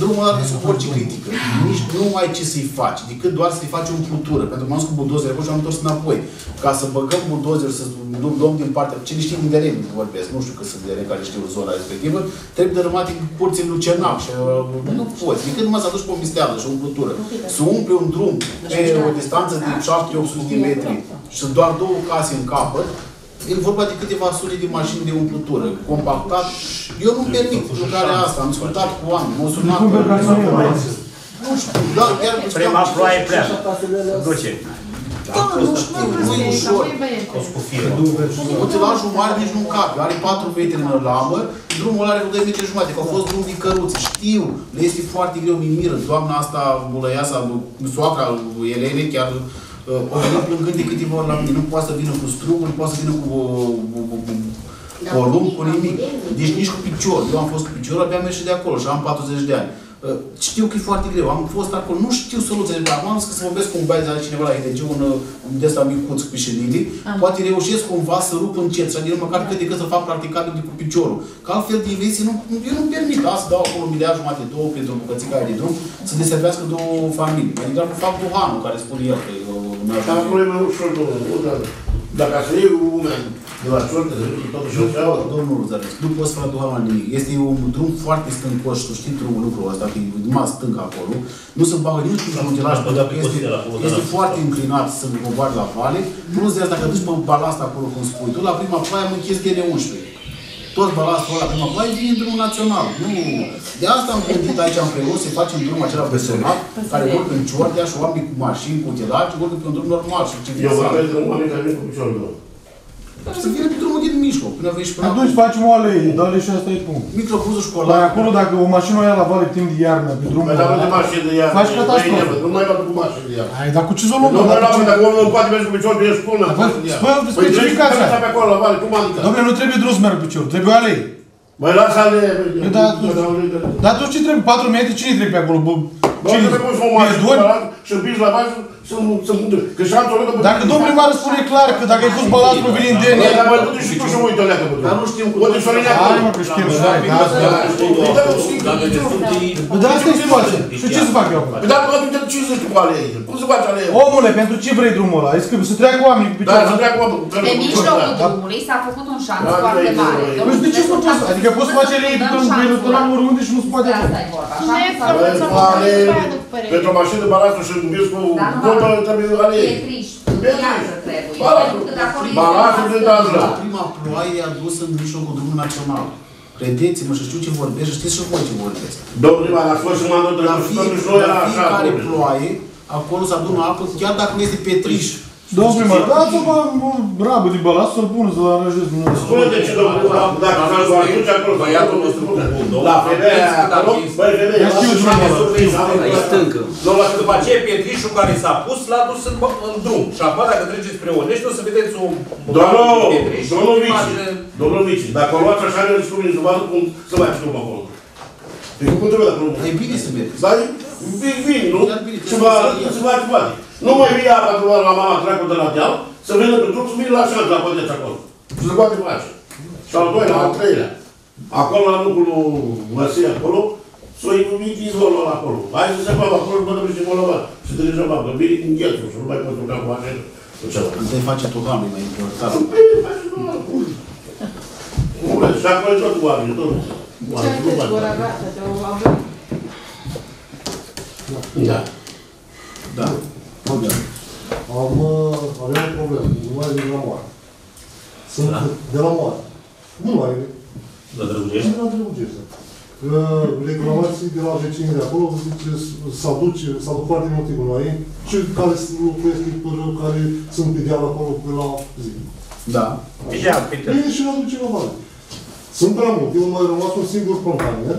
Drumul ăla nu sub orice critică. Nici nu ai ce să-i faci, decât doar să-i faci o umplutură. Pentru că m-am dus cu buldozer acolo și am întors înapoi. Ca să băgăm buldozer, să luăm luăm din partea, cine știe din Deren vorbesc, nu știu că sunt Deren care știu zona respectivă, trebuie dărâmate curți în Lucenac și uh, nu poți. Decât numai să aduci pe o misteală și o umplutură. Să umple un drum pe o distanță de 7-800 de metri și să doar două case în capăt, E vorba de câteva sute de mașini de umplutură, compactat. Eu nu-mi permit lucrarea asta, am discutat cu oameni, m-au sunat. Cum pe garsonier, Nu știu, da, chiar Prima ploaie pleacă. Duce. Da, nu știu, nu e ușor. Cu firă. Utilajul mare nici nu cape, are 4 metri în lamă, drumul ăla are 2 metri jumate, că au fost drum de căruță, știu, le este foarte greu, mi miră, doamna asta, bulăiasa, soacra lui Elene, chiar uh, o venit plângând de câteva ori la mine, nu poate să vină cu struguri, nu poate să vină cu, cu, cu, cu porumb, cu nimic. Deci nici cu picior. Eu am fost cu picior, abia am ieșit de acolo și am 40 de ani. Uh, Știu că e foarte greu, am fost acolo, nu știu soluția. Acum am zis că să vorbesc cu un băiat de la cineva la IDG, un, uh, un de ăsta micuț cu ședili, poate reușesc cumva să rup încet, să adică măcar cât de cât să fac practicabil de cu piciorul. Că altfel de investiții, nu, eu nu permit, da, să dau acolo un miliard jumate, două pentru o bucățică aia de drum, să deservească două familii. Adică fac duhanul care spune el că uh, mi-a Dar acolo e mai ușor, domnule. Dar Dacă să iei lumea de la șorte, să duci totuși o cealaltă. Domnul Zărăscu, nu poți fără duhanul nimic. Este un drum foarte stâncoș, tu știi drumul lucrul ăsta, că e numai stâng acolo. Nu se bagă nici cu frontilaj, pentru că este, este foarte înclinat să coboare la vale. Plus de asta, dacă duci pe balast acolo, cum spui tu, la prima ploaie am închis DN11. Tot balastul ăla, prima ploaie, vine în drumul național. Nu. De asta am gândit aici împreună să facem drumul acela personal, care urcă în Ciordea și oameni cu mașini, cu utilaje, urcă pe un drum normal și Eu civilizat. vorbesc de oameni care vin cu piciorul meu. Să vină pe drumul din mijloc, până vei și până Atunci facem o alei, dale și asta e punct. Microbuzul Dar școlar. acolo, dacă o mașină o ia la vale timp de iarnă, pe drumul Păi dacă nu te ăla, mașini de iarnă, Faci băi, catastrofă. nebă, Nu mai luat cu mașini de iarnă. Ai, dar cu ce să o Nu luăm? mai Dacă luat, ce- dacă omul nu poate merge cu picior, ești până. Bă, spă, specificați aia. pe acolo, la vale, cum adică? Dom'le, nu trebuie drum să merg pe picior, trebuie o alei. Băi, lasă ale... Păi da, Dar atunci ce trebuie? 4 metri? Cine trebuie pe acolo? Bă, Bă, Cine? nu trebuie să o mașină Pierdoni? și împiși la bani să să Că șanțul ăla... Dacă domnul primar spune clar că dacă ai pus balast provenind de Băi, dar mai du-te și tu și mă uită leacă pe Dar nu știm cum... Poate Sorin Hai mă, că știm, hai, da, da. Păi da, știi că Păi dar asta e situația. Și ce să fac eu acum? Păi da, mă, du-te, ce zici tu cu ale aici? Cum să faci ale aici? Omule, pentru ce vrei drumul ăla? Ai scris să treacă oamenii cu Da, picioare. să treacă oameni. Pe mijlocul drumului s-a făcut un șanț Da, foarte da, mare. da, da. Păi de ce să poți? Adică poți face lei pe drumul pe la oriunde și nu se poate Asta acolo. e vorba. Nu e Șanțul foarte s-a Băi, să ale... după aia după părere. Pentru o mașină de balastul și învins cu Dar nu vorbă, mai- trebuie ale aici. Pietriș, Pietriș. iară trebuie. Balastul. Pentru că de acolo este Balastul o de masă dază. mică. Prima ploaie e adusă în mijlocul drumului național. Credeți-mă și știu ce vorbesc și știți și voi ce vorbesc. Domnul primar, a fost și mandatul La, trecut și fie, totuși nu era la așa. fiecare domnule. ploaie, acolo se adună apă, chiar dacă nu este petriș. Domnul primar, dați-vă o rabă de balast să-l pună să-l aranjez dumneavoastră. Spune-te ce domnul primar, dacă s-a atunci acolo, băiatul nostru, la femeia acolo, băi, femeia, Eu știu drumul ăla, Aici stâncă. Nu, la După aceea, pietrișul care s-a pus, l-a dus în, în drum. Și acum, dacă treceți spre Onești, o să vedeți un Domnul, pietriș. domnul Vici, Imagine- domnul Vici, dacă o luați așa, ne spune să vadă cum să mai știu acolo. Păi cum trebuie dacă nu... E bine să mergi. Da, vin, vin, nu? Chiar bine, Și vă arăt cum se face poate. Nu mai vine apa de la mama treacă de la deal, să vină pe drum, să vină la șanț, la pădeți acolo. Și se poate face. Și al doilea, al treilea. Acolo, la locul Văsei, acolo, să i invit izvorul ăla acolo. Hai să se facă acolo, bă, trebuie să mă Și te deja că vine din ghețul și nu mai poți urca cu mașină. Cu ceva. Întâi face tu hamii mai important. Bine, faci tu, mă, cum? Cum vrei? Și acolo e tot cu oamenii, tot. Ce Oamenii, nu arăteți faci. gura gata, de o avem. Da. Da. Am, uh, avem o problemă, nu mai de la moare. Sunt de la moare. Nu mai e. La Drăgugești? Nu la Drăgugești. Uh, reclamații de la vecinii de acolo, zice, să aduce, să aduc foarte multe gunoaie, cei care sunt- locuiesc până care sunt pe deal acolo pe la zi. Da. Deja, Peter. Vine și le aduce la bani. Sunt prea multe, eu mai rămas un singur container,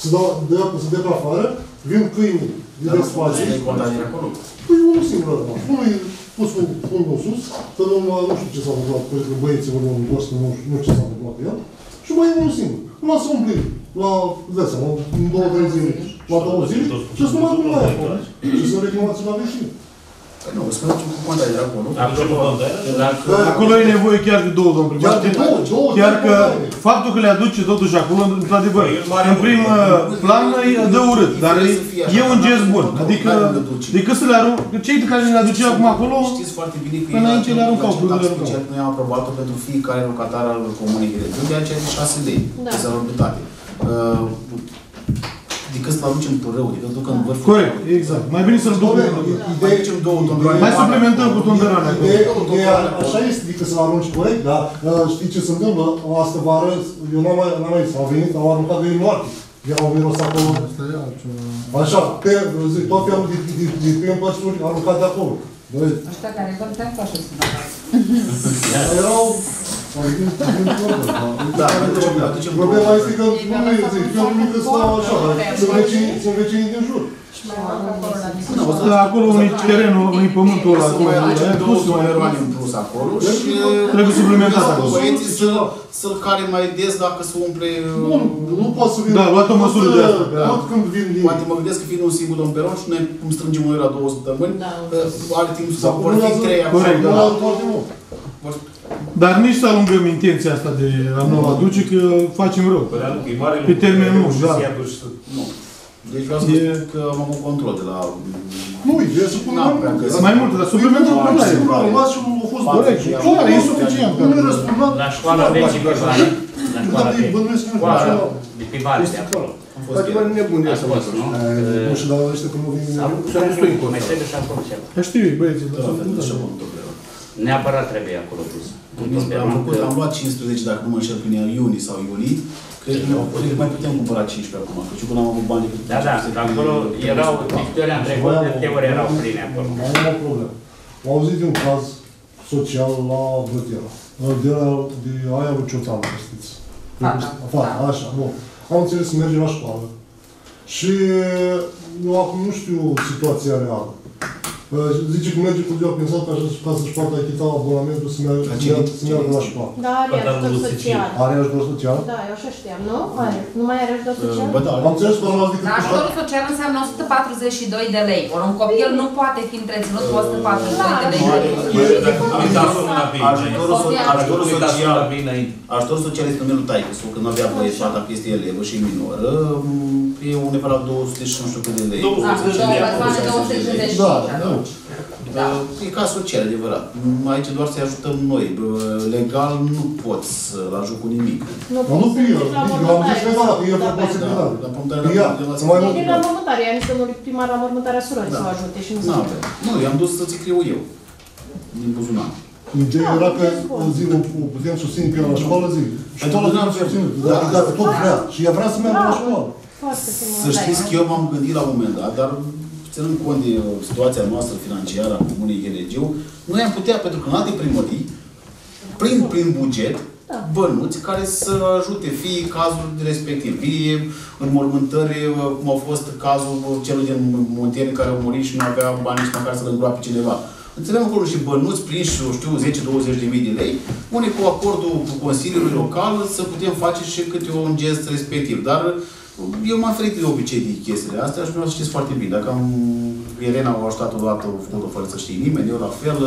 se dau, de, se dă pe afară, vin câini de Dar nu desface, e container acolo. Păi unul singur a rămas. Unul e pus un, unul sus, că nu, nu știu ce s-a întâmplat, cred că băieții unul în boss, nu, nu știu ce s-a întâmplat cu el. Și mai e unul singur. Lasă umpli. La, dă seama, în două, trei zile, la două zile, și să nu mai pun la aia acolo. Și să reclamați la vecini. Păi nu, spune ce cu container acolo. Acolo, dacă... Acolo e nevoie chiar de două, domnul primar. Chiar de două, două, Chiar că două. faptul că le aduce totuși acolo, într-adevăr, în prim uh, plan îi dă urât, dar e, e un gest bun. Adică, decât să le arunc, cei de care le aduce acum acolo, Știți foarte bine că Înainte era le aruncau, un nu le aruncau. special, noi am aprobat-o pentru fiecare locatar al comunei Hiregiu, de aceea de 6 lei, Da. De salubritate. Uh, decât să-l aducem pe rău, decât să ducă în vârful. corect, exact. Mai bine să-l duc. Mai ducem două tondoane. Mai suplimentăm cu tonderane acolo. Ideea, ideea așa este, adică să-l arunci corect, dar uh, știi ce se întâmplă? Astă vară, eu n-am mai, n-am mai zis, au venit, au aruncat de moarte. Erau miros acolo. Așa, pe, zic, tot felul de, de, de, de pe păsuri aruncate acolo. Băi, Ăștia care dorm te-am așa sunt acasă. erau... au din, din toată, Da, dar- aducem, aducem Problema două. este că nu e, zic, eu nu că stau așa, dar sunt vecinii, sunt vecinii din jur. Da, acolo unii terenul, unii pământul ăla, Să acolo, mai aducem aia, două pus mai tondoane în plus acolo și... Trebuie suplimentat acolo. Băieții să- să-l care mai des dacă se umple... Bun, nu pot să vin... Da, luat o măsură de asta, da. Tot când vin din... Poate mă gândesc că fiind un singur domn Peron și noi cum strângem noi la două săptămâni, Da. uh, are timp să Dar vor fi trei acolo. Corect, da. Nu foarte mult. Dar nici să alungăm intenția asta de a nu aduce, că facem rău. Pe termen lung, da. Nu. Deci vreau să vă E- spun că am avut control de la... Nu, e să pun N-am prea găsit. Mai multe, dar suplimentul Am probleme. singur am rămas și au fost Corect, două. clar, e insuficient. Nu mi-a răspundat. La școala vecii pe Vale. La Da, școala îi vecii. bănuiesc că nu Școala știu. de pe Vale, de acolo. Am fost Poate mai nebun de A asta. fost, nu? Nu știu, dar ăștia că nu vin Sau Să nu stoi în mai trebuie și acolo ceva. Că știu, băieții, dar Da, s-au Neapărat trebuie acolo dus. Am făcut, am luat 15, dacă nu mă înșel, prin iunie sau iulie. Cred că cred că mai putem cumpăra 15 acum, că și până am avut bani. Da, da, că acolo erau, Victoria în trecut, de câte ori erau pline acolo. Mai am o problemă. Am auzit de un caz, s-a social la Brătiera. De la de aia lui Cioțan, să știți. Fata. Fata, așa, bun. Am înțeles să merge la școală. Și eu acum nu știu situația reală. Uh, Zice că merge cu ziua prin sat ca să- ca să-și poată achita abonamentul să meargă, să meargă, să meargă la școală. Da, are ajutor social. Are ajutor social? Da, eu așa știam, nu? Are. Nu mai are ajutor social? Bă, da, Am înțeles că am decât Dar ajutorul social înseamnă 142 de lei. Ori un copil nu poate fi întreținut cu 142 de lei. Ajutorul so- Social. ajutorul Uitați social, la bine înainte. ajutorul social este numelul taică, sau când avea băieți fata că este elevă și minoră, m, e undeva la 200 și nu știu cât de lei. Da, două persoane, 250 Da, și da. Da. E ca social, adevărat. Aici doar să-i ajutăm noi. Bă, Legal nu poți să-l ajut cu nimic. Dar nu pe el, eu am zis legal, că el Da, poate să Da, pedale. la punctarea Pe ea, de la să mai E mult. din la mormântare, ea niște domnului primar la mormântarea surorii Da. să o ajute și nu Nu se avem. Nu, i-am dus să-ți scriu eu. Din buzunar. Ideea era că o zi o o putem susține pe ea la școală, zi. Și tot la Da, putem susține. da. Dacă dacă tot vrea. Și ea vrea să meargă la școală. Foarte Să frumos. știți că eu m-am gândit la un moment dat, dar ținând cont de uh, situația noastră financiară a Comunei Helegiu, noi am putea, pentru că în alte primării, prin, prin buget, Da. bănuți care să ajute, fie cazul respectiv, fie înmormântări, uh, cum a fost cazul celui din Monteni care a murit și nu avea bani nici măcar să-l îngroape cineva. Înțelegem acolo și bănuți prinși, eu știu, 10-20 de mii de lei, unii cu acordul cu Consiliului Local să putem face și câte un gest respectiv. Dar eu m-am ferit de obicei de chestiile astea și vreau să știți foarte bine. Dacă am, Elena a ajutat odată, a făcut-o fără să știe nimeni, eu la fel.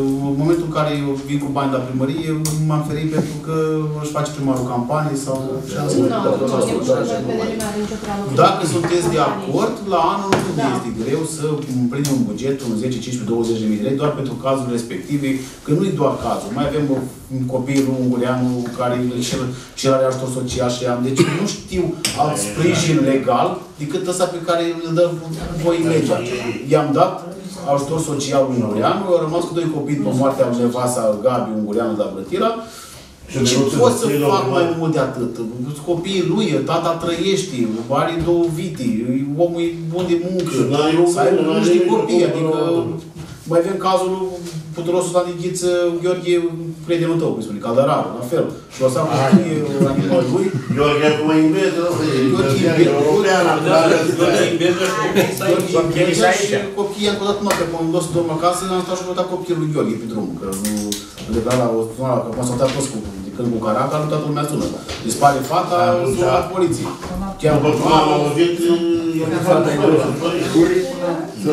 În momentul în care eu vin cu bani la primărie, m-am ferit pentru că își face primarul campanie sau... și am zis, Nu, da, nu, da, da, eu da, nu da, PNL da. nu are nicio treabă cu Dacă banii. sunteți de acord, la anul nu Da. este greu să prindem un buget, un 10, 15, 20 de mii de lei, doar pentru cazul respective, că nu-i doar cazul. Mai avem un copilul ungureanu care și el, și el are ajutor social și am. Deci nu știu alt sprijin legal decât ăsta pe care îl dă voi legea. I-am dat ajutor social ungureanu, au rămas cu doi copii pe moartea lui nevasta Gabi Ungureanu de la Brătila, Și ce de pot să rău, fac rău, mai rău. mult de atât? Copiii lui, tata trăiește, are două viti, omul e bun de muncă, Și n-ai un să aibă bun, n-ai niște nimic copii, acolo. adică mai avem cazul lui puturosul la Ghiță, Gheorghe, prietenul tău, cum spune, Caldăraru, la fel. Și o să am copii animalul lui. Gheorghe acum invede, Gheorghe Gheorghe invede, european, Gheorghe Inveză și copiii să aici. Gheorghe Copiii să Inveza aici. și copiii am dat noaptea pe un dos domnul acasă, am stat și am uitat copilul lui Gheorghe pe drum, că nu de la la o sună, că m-a saltat toți cu de când cu caraca, nu toată lumea sună. Dispare fata, sună la poliție. Chiar După cum am auzit, e Fata e dură.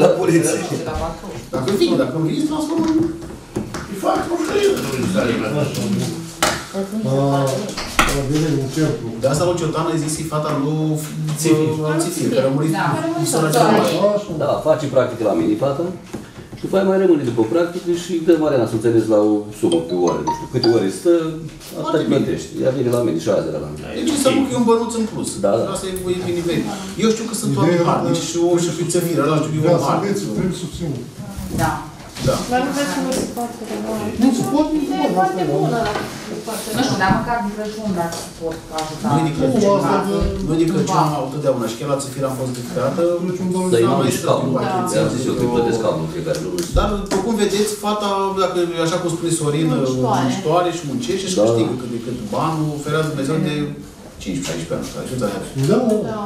La poliție. Dacă vine, dacă nu vine, se transformă în... îi fac pușcărie. Vine din centru. De asta lui Ciotan a zis, e fata lui Țifir, care a murit Da. în sărăcia mare. Așa. Da, face practică la mine, fată. Și după aia mai rămâne după practică și dă Mariana să înțeles la o sumă pe oră. Nu știu câte ore stă, asta îi plătește. Ea vine la mine și azi de la mine. Deci înseamnă că e un bănuț în plus. Da, da. Asta e e binevenit. Eu știu că sunt Ideea oameni era harnici că- și o și pe țăviră, ăla știu că e Vrea om să harnic. înveți, trebuie susținut. Da. Da. Dar nu vreți să nu se poate de noi. Nu se poate, nu se Ideea e poate, foarte asta e, bună. da. dacă se poate. Nu știu, dar măcar din Crăciun dacă se pot ajuta. Noi de Crăciun, Nu, asta de- noi de Crăciun am totdeauna și chiar la țăfiră am fost de fiecare dată. Crăciun, doamne, Să-i Da, mă mai și este cablu. ceva Da. Ți-am zis eu că îi plătesc cablu în fiecare lună. Dar, după cum vedeți, fata, dacă e așa cum spune Sorin, Muncitoare. muncitoare și muncește și Da. câștigă cât de cât banul, ferează Dumnezeu de 15-16 ani, știu, ce are. Da, mă. Da.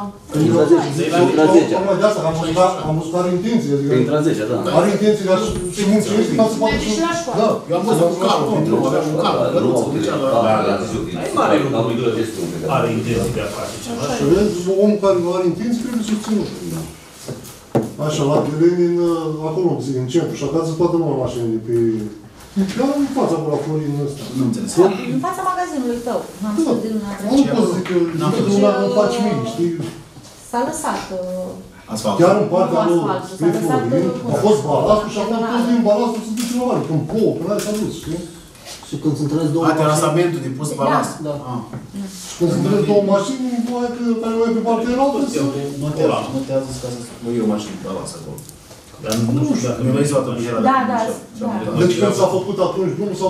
Intra 10, intra 10. Tocmai de asta, am văzut că- am văzut că are intenție. adică Intra 10, da. Are intenție ca să se muncește ca să poată Merge și la școală. Da. Eu am văzut cu calul, prin drum, aveam un cal, Nu căruță, au ducea utilizat. la... Da, am zis eu că Ai mare lucru. am plătesc un fiecare. Are intenție de a face ceva. Și vezi, omul care nu are intenție trebuie susținut. Așa, la Lenin, acolo, zic, în centru, și acasă toată lumea mașinile pe... Chiar în fața acolo, la Florin ăsta. Nu înțeles. În fața magazinului tău. Am Da. spus din una Nu pot să zic că N-am decât văzut. una îmi faci mie, știi? S-a lăsat. uh, Asfalt. Chiar în partea Nu lui asfaltul, spre s-a lăsat, Florin, uh, a fost balastul și acum diagonală. tot din balastul se duce la mare, când plouă, până aia s-a dus, știi? Și când se întâlnesc două A, mașini, terasamentul de pus balast. Da. Ah. Și când se întâlnesc două mașini, aia pe- care o ai pe partea înaltă, să... Notează, notează ca să... Bă, eu mașină de balast acolo. Dar nu știu dacă Nu mai toată era Da, da, da. Deci când s-a făcut atunci drumul, s-a,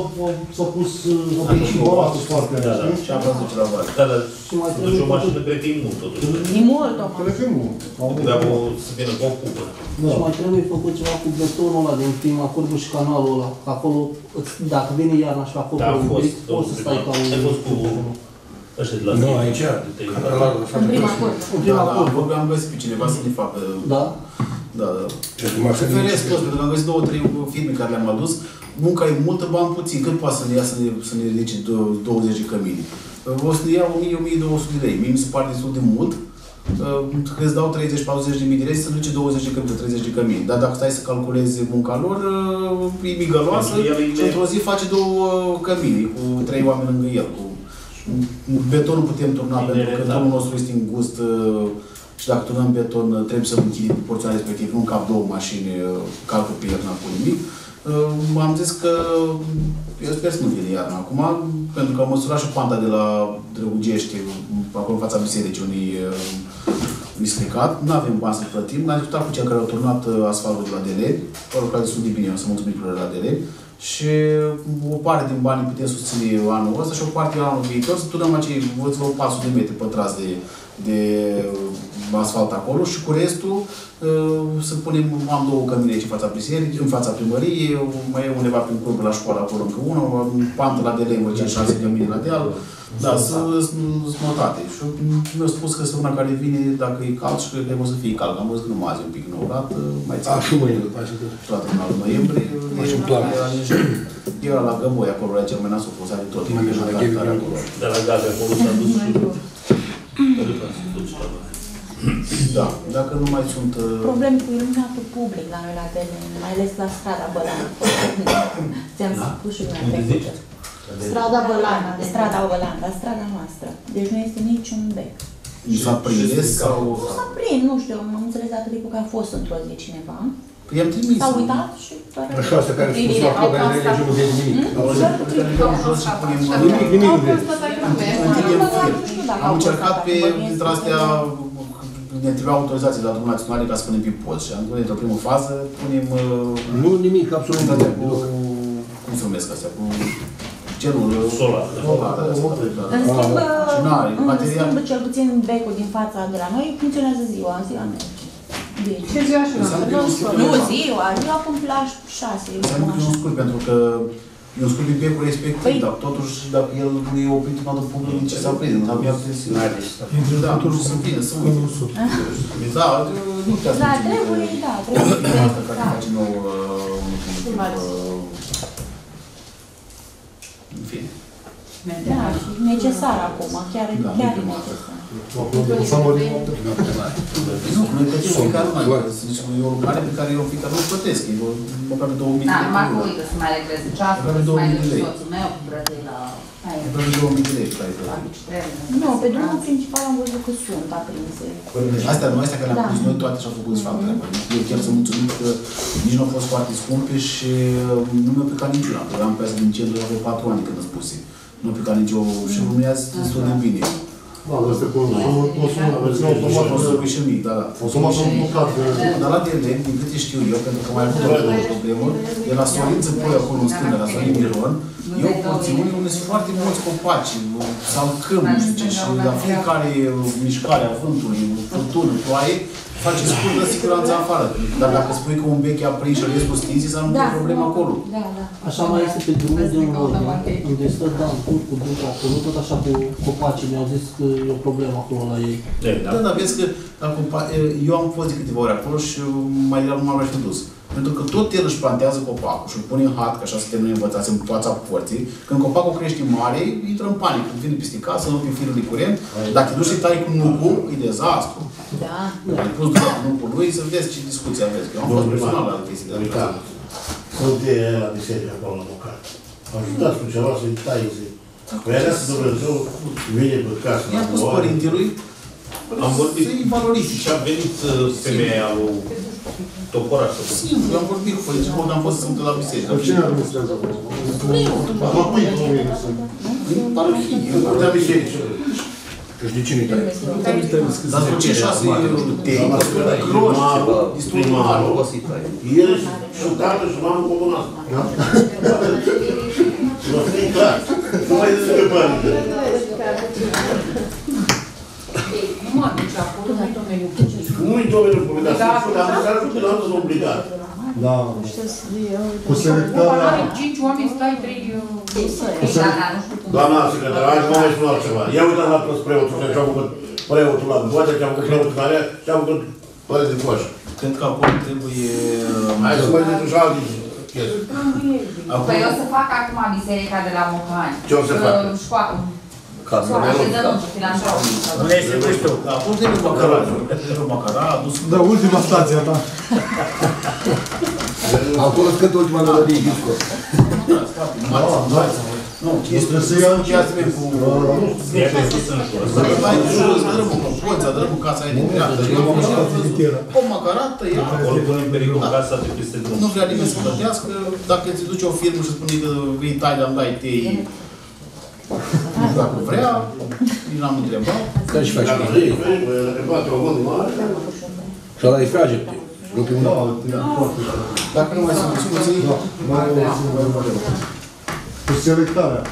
s-a pus uh, atunci și balatul foarte Da, da. Și am văzut la vale. Da, dar Și mai să duci trebuie o mașină, făcut- cred că e mult totuși. E mult, o Cred că nu. Am Trebuia o- să vină cu o cupă. Da. Și mai trebuie făcut ceva cu betonul ăla din prima curbă și canalul ăla. Că Acolo, îți- dacă vine iarna și acolo Da, a un fost, pic, poți să stai ca un... Ai fost cu ăștia de la Nu, Sibiu, aici, de te- În prima curbă. În Da, prima da, curbă. am găsit pe cineva să ne facă... Da? Da, da. Și acum să Să feresc toți, pentru că am găsit două, trei firme care le-am adus. Munca e multă, bani puțin. Cât poate să ne ia să ne, să ne ridice dou- 20 de cămini? O să ne ia 1000-1200 de lei. Mie mi se pare destul de mult. Uh, Că îți dau 30-40 de mii de lei să duce 20 de cămini, 30 de cămini. Dar dacă stai să calculezi munca lor, uh, e migăloasă Pentru el e și într-o zi face două cămini cu trei oameni lângă el. Cu betonul putem turna pentru că Inerabil. drumul nostru este îngust uh, și dacă turnăm beton uh, trebuie să închidem proporțional respectiv, nu cap două mașini, uh, calcă pe iarna cu nimic. Uh, Am zis că eu sper să nu vină iarna. Acum, pentru că am măsurat și panta de la Drăgugești, acolo în fața bisericii, unui uh, stricat, nu avem bani să plătim, am discutat cu cei care au turnat uh, asfaltul de la Deleni, au lucrat destul de bine, o să mulțumim lucrurile de la Deleni, și o parte din bani putem susține anul ăsta și o parte anul viitor. Să turnăm acei vreo 400 de metri pătrați de, de asfalt acolo și cu restul uh, să punem, am două cămine aici în fața bisericii, în fața primăriei, mai e undeva prin curbă la școală acolo încă una, în pantă la delei, vreo 5-6 cămine la deal, da, sunt notate. Și mi-au spus că săptămâna care vine, dacă e cald și cred că o să fie cald, am văzut că numai azi e un pic nourat, mai țin. A, și mâine după aceea. Toată în al noiembrie, Faci un plan. era nici- era la Găboi, acolo era cel mai nasul, fost de tot, Mai e bine la la Ghebi, care nu. acolo. De la gaze acolo s-a dus și... *clears throat* Da, dacă nu mai sunt... uh, Probleme cu iluminatul public la noi la Deleni, mai ales la strada Bălan. *clears throat* Ți-am spus și lumea Unde trecută. Strada Bălan. Strada Bălan, dar strada noastră. Deci nu este niciun bec. Nu s-a prins sau... Nu s-a prins, nu știu, am înțeles atât de că a fost într-o zi cineva. Păi i-am trimis. S-a uitat și doar... Așa, asta care a spus la acolo, care nu vede nu vede nimic. Nimic, nimic nu vede. Întindem Nu fir. Știu dacă Am au încercat fost pe, atât, dintre astea, ne trebuia autorizații de la drumul naționale ca să punem pe pod. Și am zis, într-o primă fază, punem... uh, Nu nimic, absolut cu, nimic. cu, cum se numesc astea, cu celul Solar. solar, da, da, da. În schimb, Și n-are, în material. schimb, cel puțin becul din fața de la noi funcționează ziua, ziua merge. Deci, Ce ziua și Înseamnă că e un scurt nu undeva. ziua, ziua până la șase. Înseamnă că e un scurt, pentru că e un scurt din becul respectiv, Păi- dar totuși dacă el nu e oprit în altă punct, nici ce s-a prins, nu avea prins. Da, totuși sunt bine, sunt bine. Da, nu te Da, trebuie, da, trebuie. Asta care Da. face nou, uh, uh, în fine. Da, și necesar acum, chiar, Da, chiar nu e e necesar. S-a mărit Nu, noi plătim fiecare lună. Deci e o lucrare pe care eu fiecare lună plătesc. E o- aproape 2000 de Da, lei. numai pe că lună. uite, să mai regleze ceasul, Aproape să mai 2000 de duc lei. soțul meu cu brăzei la aia, Aproape 2000 de lei care la plătim. bicicletă. Nu, pe drumul principal am văzut că sunt aprinse. Astea nu, astea care le-am Da. pus noi, toate și-au făcut sfat treaba. Eu chiar sunt mulțumit că nici nu au fost foarte scumpe și uh, nu mi-a plecat niciuna. Că am pe asta din centru la vreo 4 ani când îți puse. Nu a plecat nicio și urmează destul de bine. Da, dar este cu o sumă, o sumă, o sumă automat, O să și mic, da, da. o sumă automat, Dar la DL, din câte știu eu, pentru că mai am avut o problemă, de la Sorin Țăpoi acolo în stânga, la Sorin Miron, e o porțiune unde sunt foarte mulți copaci, sau câmpi, nu știu ce, și la fiecare mișcare a vântului, furtună, ploaie, face scurtă siguranța afară. Dar dacă spui că un vechi a prins și restul stins, înseamnă că Da. e problemă acolo. Da, da. Așa mai este pe drumul de un unde stă Dan Tur cu dânsul acolo, tot așa cu copacii, mi-au zis că e o problemă acolo la ei. Da. Da, dar vezi că dacă, eu am fost de câteva ori acolo și mai degrabă nu m-am mai fi dus. Pentru că tot el își plantează copacul și îl pune în hat, că așa suntem noi învățați în toată porții. Când copacul crește mare, intră în panică. Când vine peste casă, nu pe firul de curent. Dacă te duci să tai cu nucul, e dezastru. Da. Ai pus doar cu nucul lui să vezi ce discuție aveți. Că eu am fost personal la chestii de Uita, sunt de aia la biserică acolo la Mocat. Ajutați cu ceva să-i taieze. Păi alea să Dumnezeu vine pe casă. I-am pus părintelui Am vorbit să-i valorifice. și a venit uh, femeia lui Toporaș. Simplu, eu am vorbit cu părinții, că am fost sunt la biserică. Dar cine administrează acolo? La cui nu sunt? Din parohie, eu la biserică. Și de cine tai? Dar după ce șase tei, croși, ceva, destul de mare. El și tată și mamă comunală. Nu fi clar. Nu mai zic că părinte. Nu mă duce acolo, nu-i domeniul public. Nu-i domeniul public, dar sunt fundamental că nu sunt obligat. Da. Cu Cumva selectarea... n-ai cinci oameni, stai trei... Doamna secretară, hai să vă mai spun altceva. Ia uitați la toți preotul ce a făcut preotul la Boatea, ce a făcut preotul care ce a făcut părinte de coș. Cred că acolo trebuie... Hai să mai zic și alte chestii. Păi o să fac acum biserica de la Mohani. Ce o să facă? Școală. Casă. Așezământul financiar. Nu este știu. Da, acolo trebuie macara. Trebuie macara, adus... Da, ultima stație a ta. Acolo cânt ultima melodie disco. Nu, Trebuie să ia în Ia să merg cu... E pe sus în jos. Să dai jos, drămul cu poța, drămul casa aia din dreapta. O macarată, e... Acolo pune în pericol casa de peste drum. Nu vrea nimeni să plătească. Dacă ți duce o firmă și spune că vei talia, îmi dai tei... Dacă vrea, nici n-am întrebat. Ca și faci. Dacă vrei, vrei, băi, dacă bate o mână mare, Și ăla e frage. Rupi un nou. Dacă nu mai sunt discuții, Mai Cu selectarea.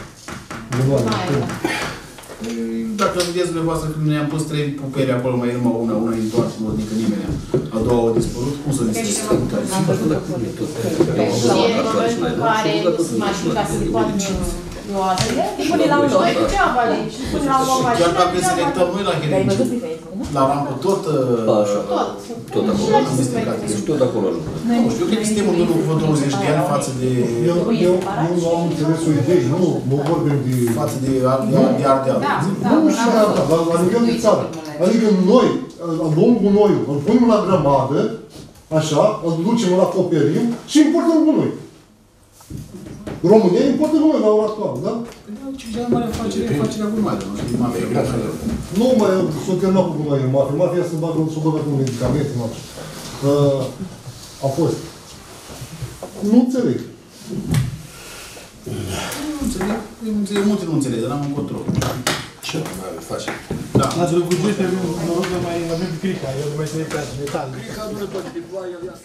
Dacă vedeți dumneavoastră că ne-am pus trei pupere acolo, mai e numai una, una e întoarsă, nu adică nimeni. A doua a dispărut, cum să distrezi? Și e momentul în care mașina se poate lua Pune la un loc. Degeaba aici. Pune la o Chiar mașină. dacă selectăm noi la Dar ai văzut pe Herinci, Facebook, nu? la rampă tot... Așa. Tot. Tot acolo. Am districat. Deci tot acolo ajung. Nu știu, eu cred că suntem în urmă cu 20 de ani față de... Eu, eu, eu nu am înțeles o idee, nu, nu vorbim de... față de, de, de Ardeal. Da, da. Nu și asta, la, la nivel de țară. Adică noi, luăm gunoiul, îl punem la grămadă, așa, îl ducem, îl acoperim și importăm gunoi. România importă gunoi la ora actuală, da? Ce cea mai mare afacere e afacerea cu mare, nu știu, mafia. Nu mai s-o terminat cu gunoi în mafia. Mafia se bagă, s-o bagă cu medicamente, nu știu. Uh, a fost. Nu înțeleg. Nu înțeleg, eu înțeleg, multe nu înțeleg, dar n-am un control. Ce mai face? Da. Ați răgugește, noroc că mai avem crica, el mai se pe detalii. Crica nu ne poate de ploaie, el ia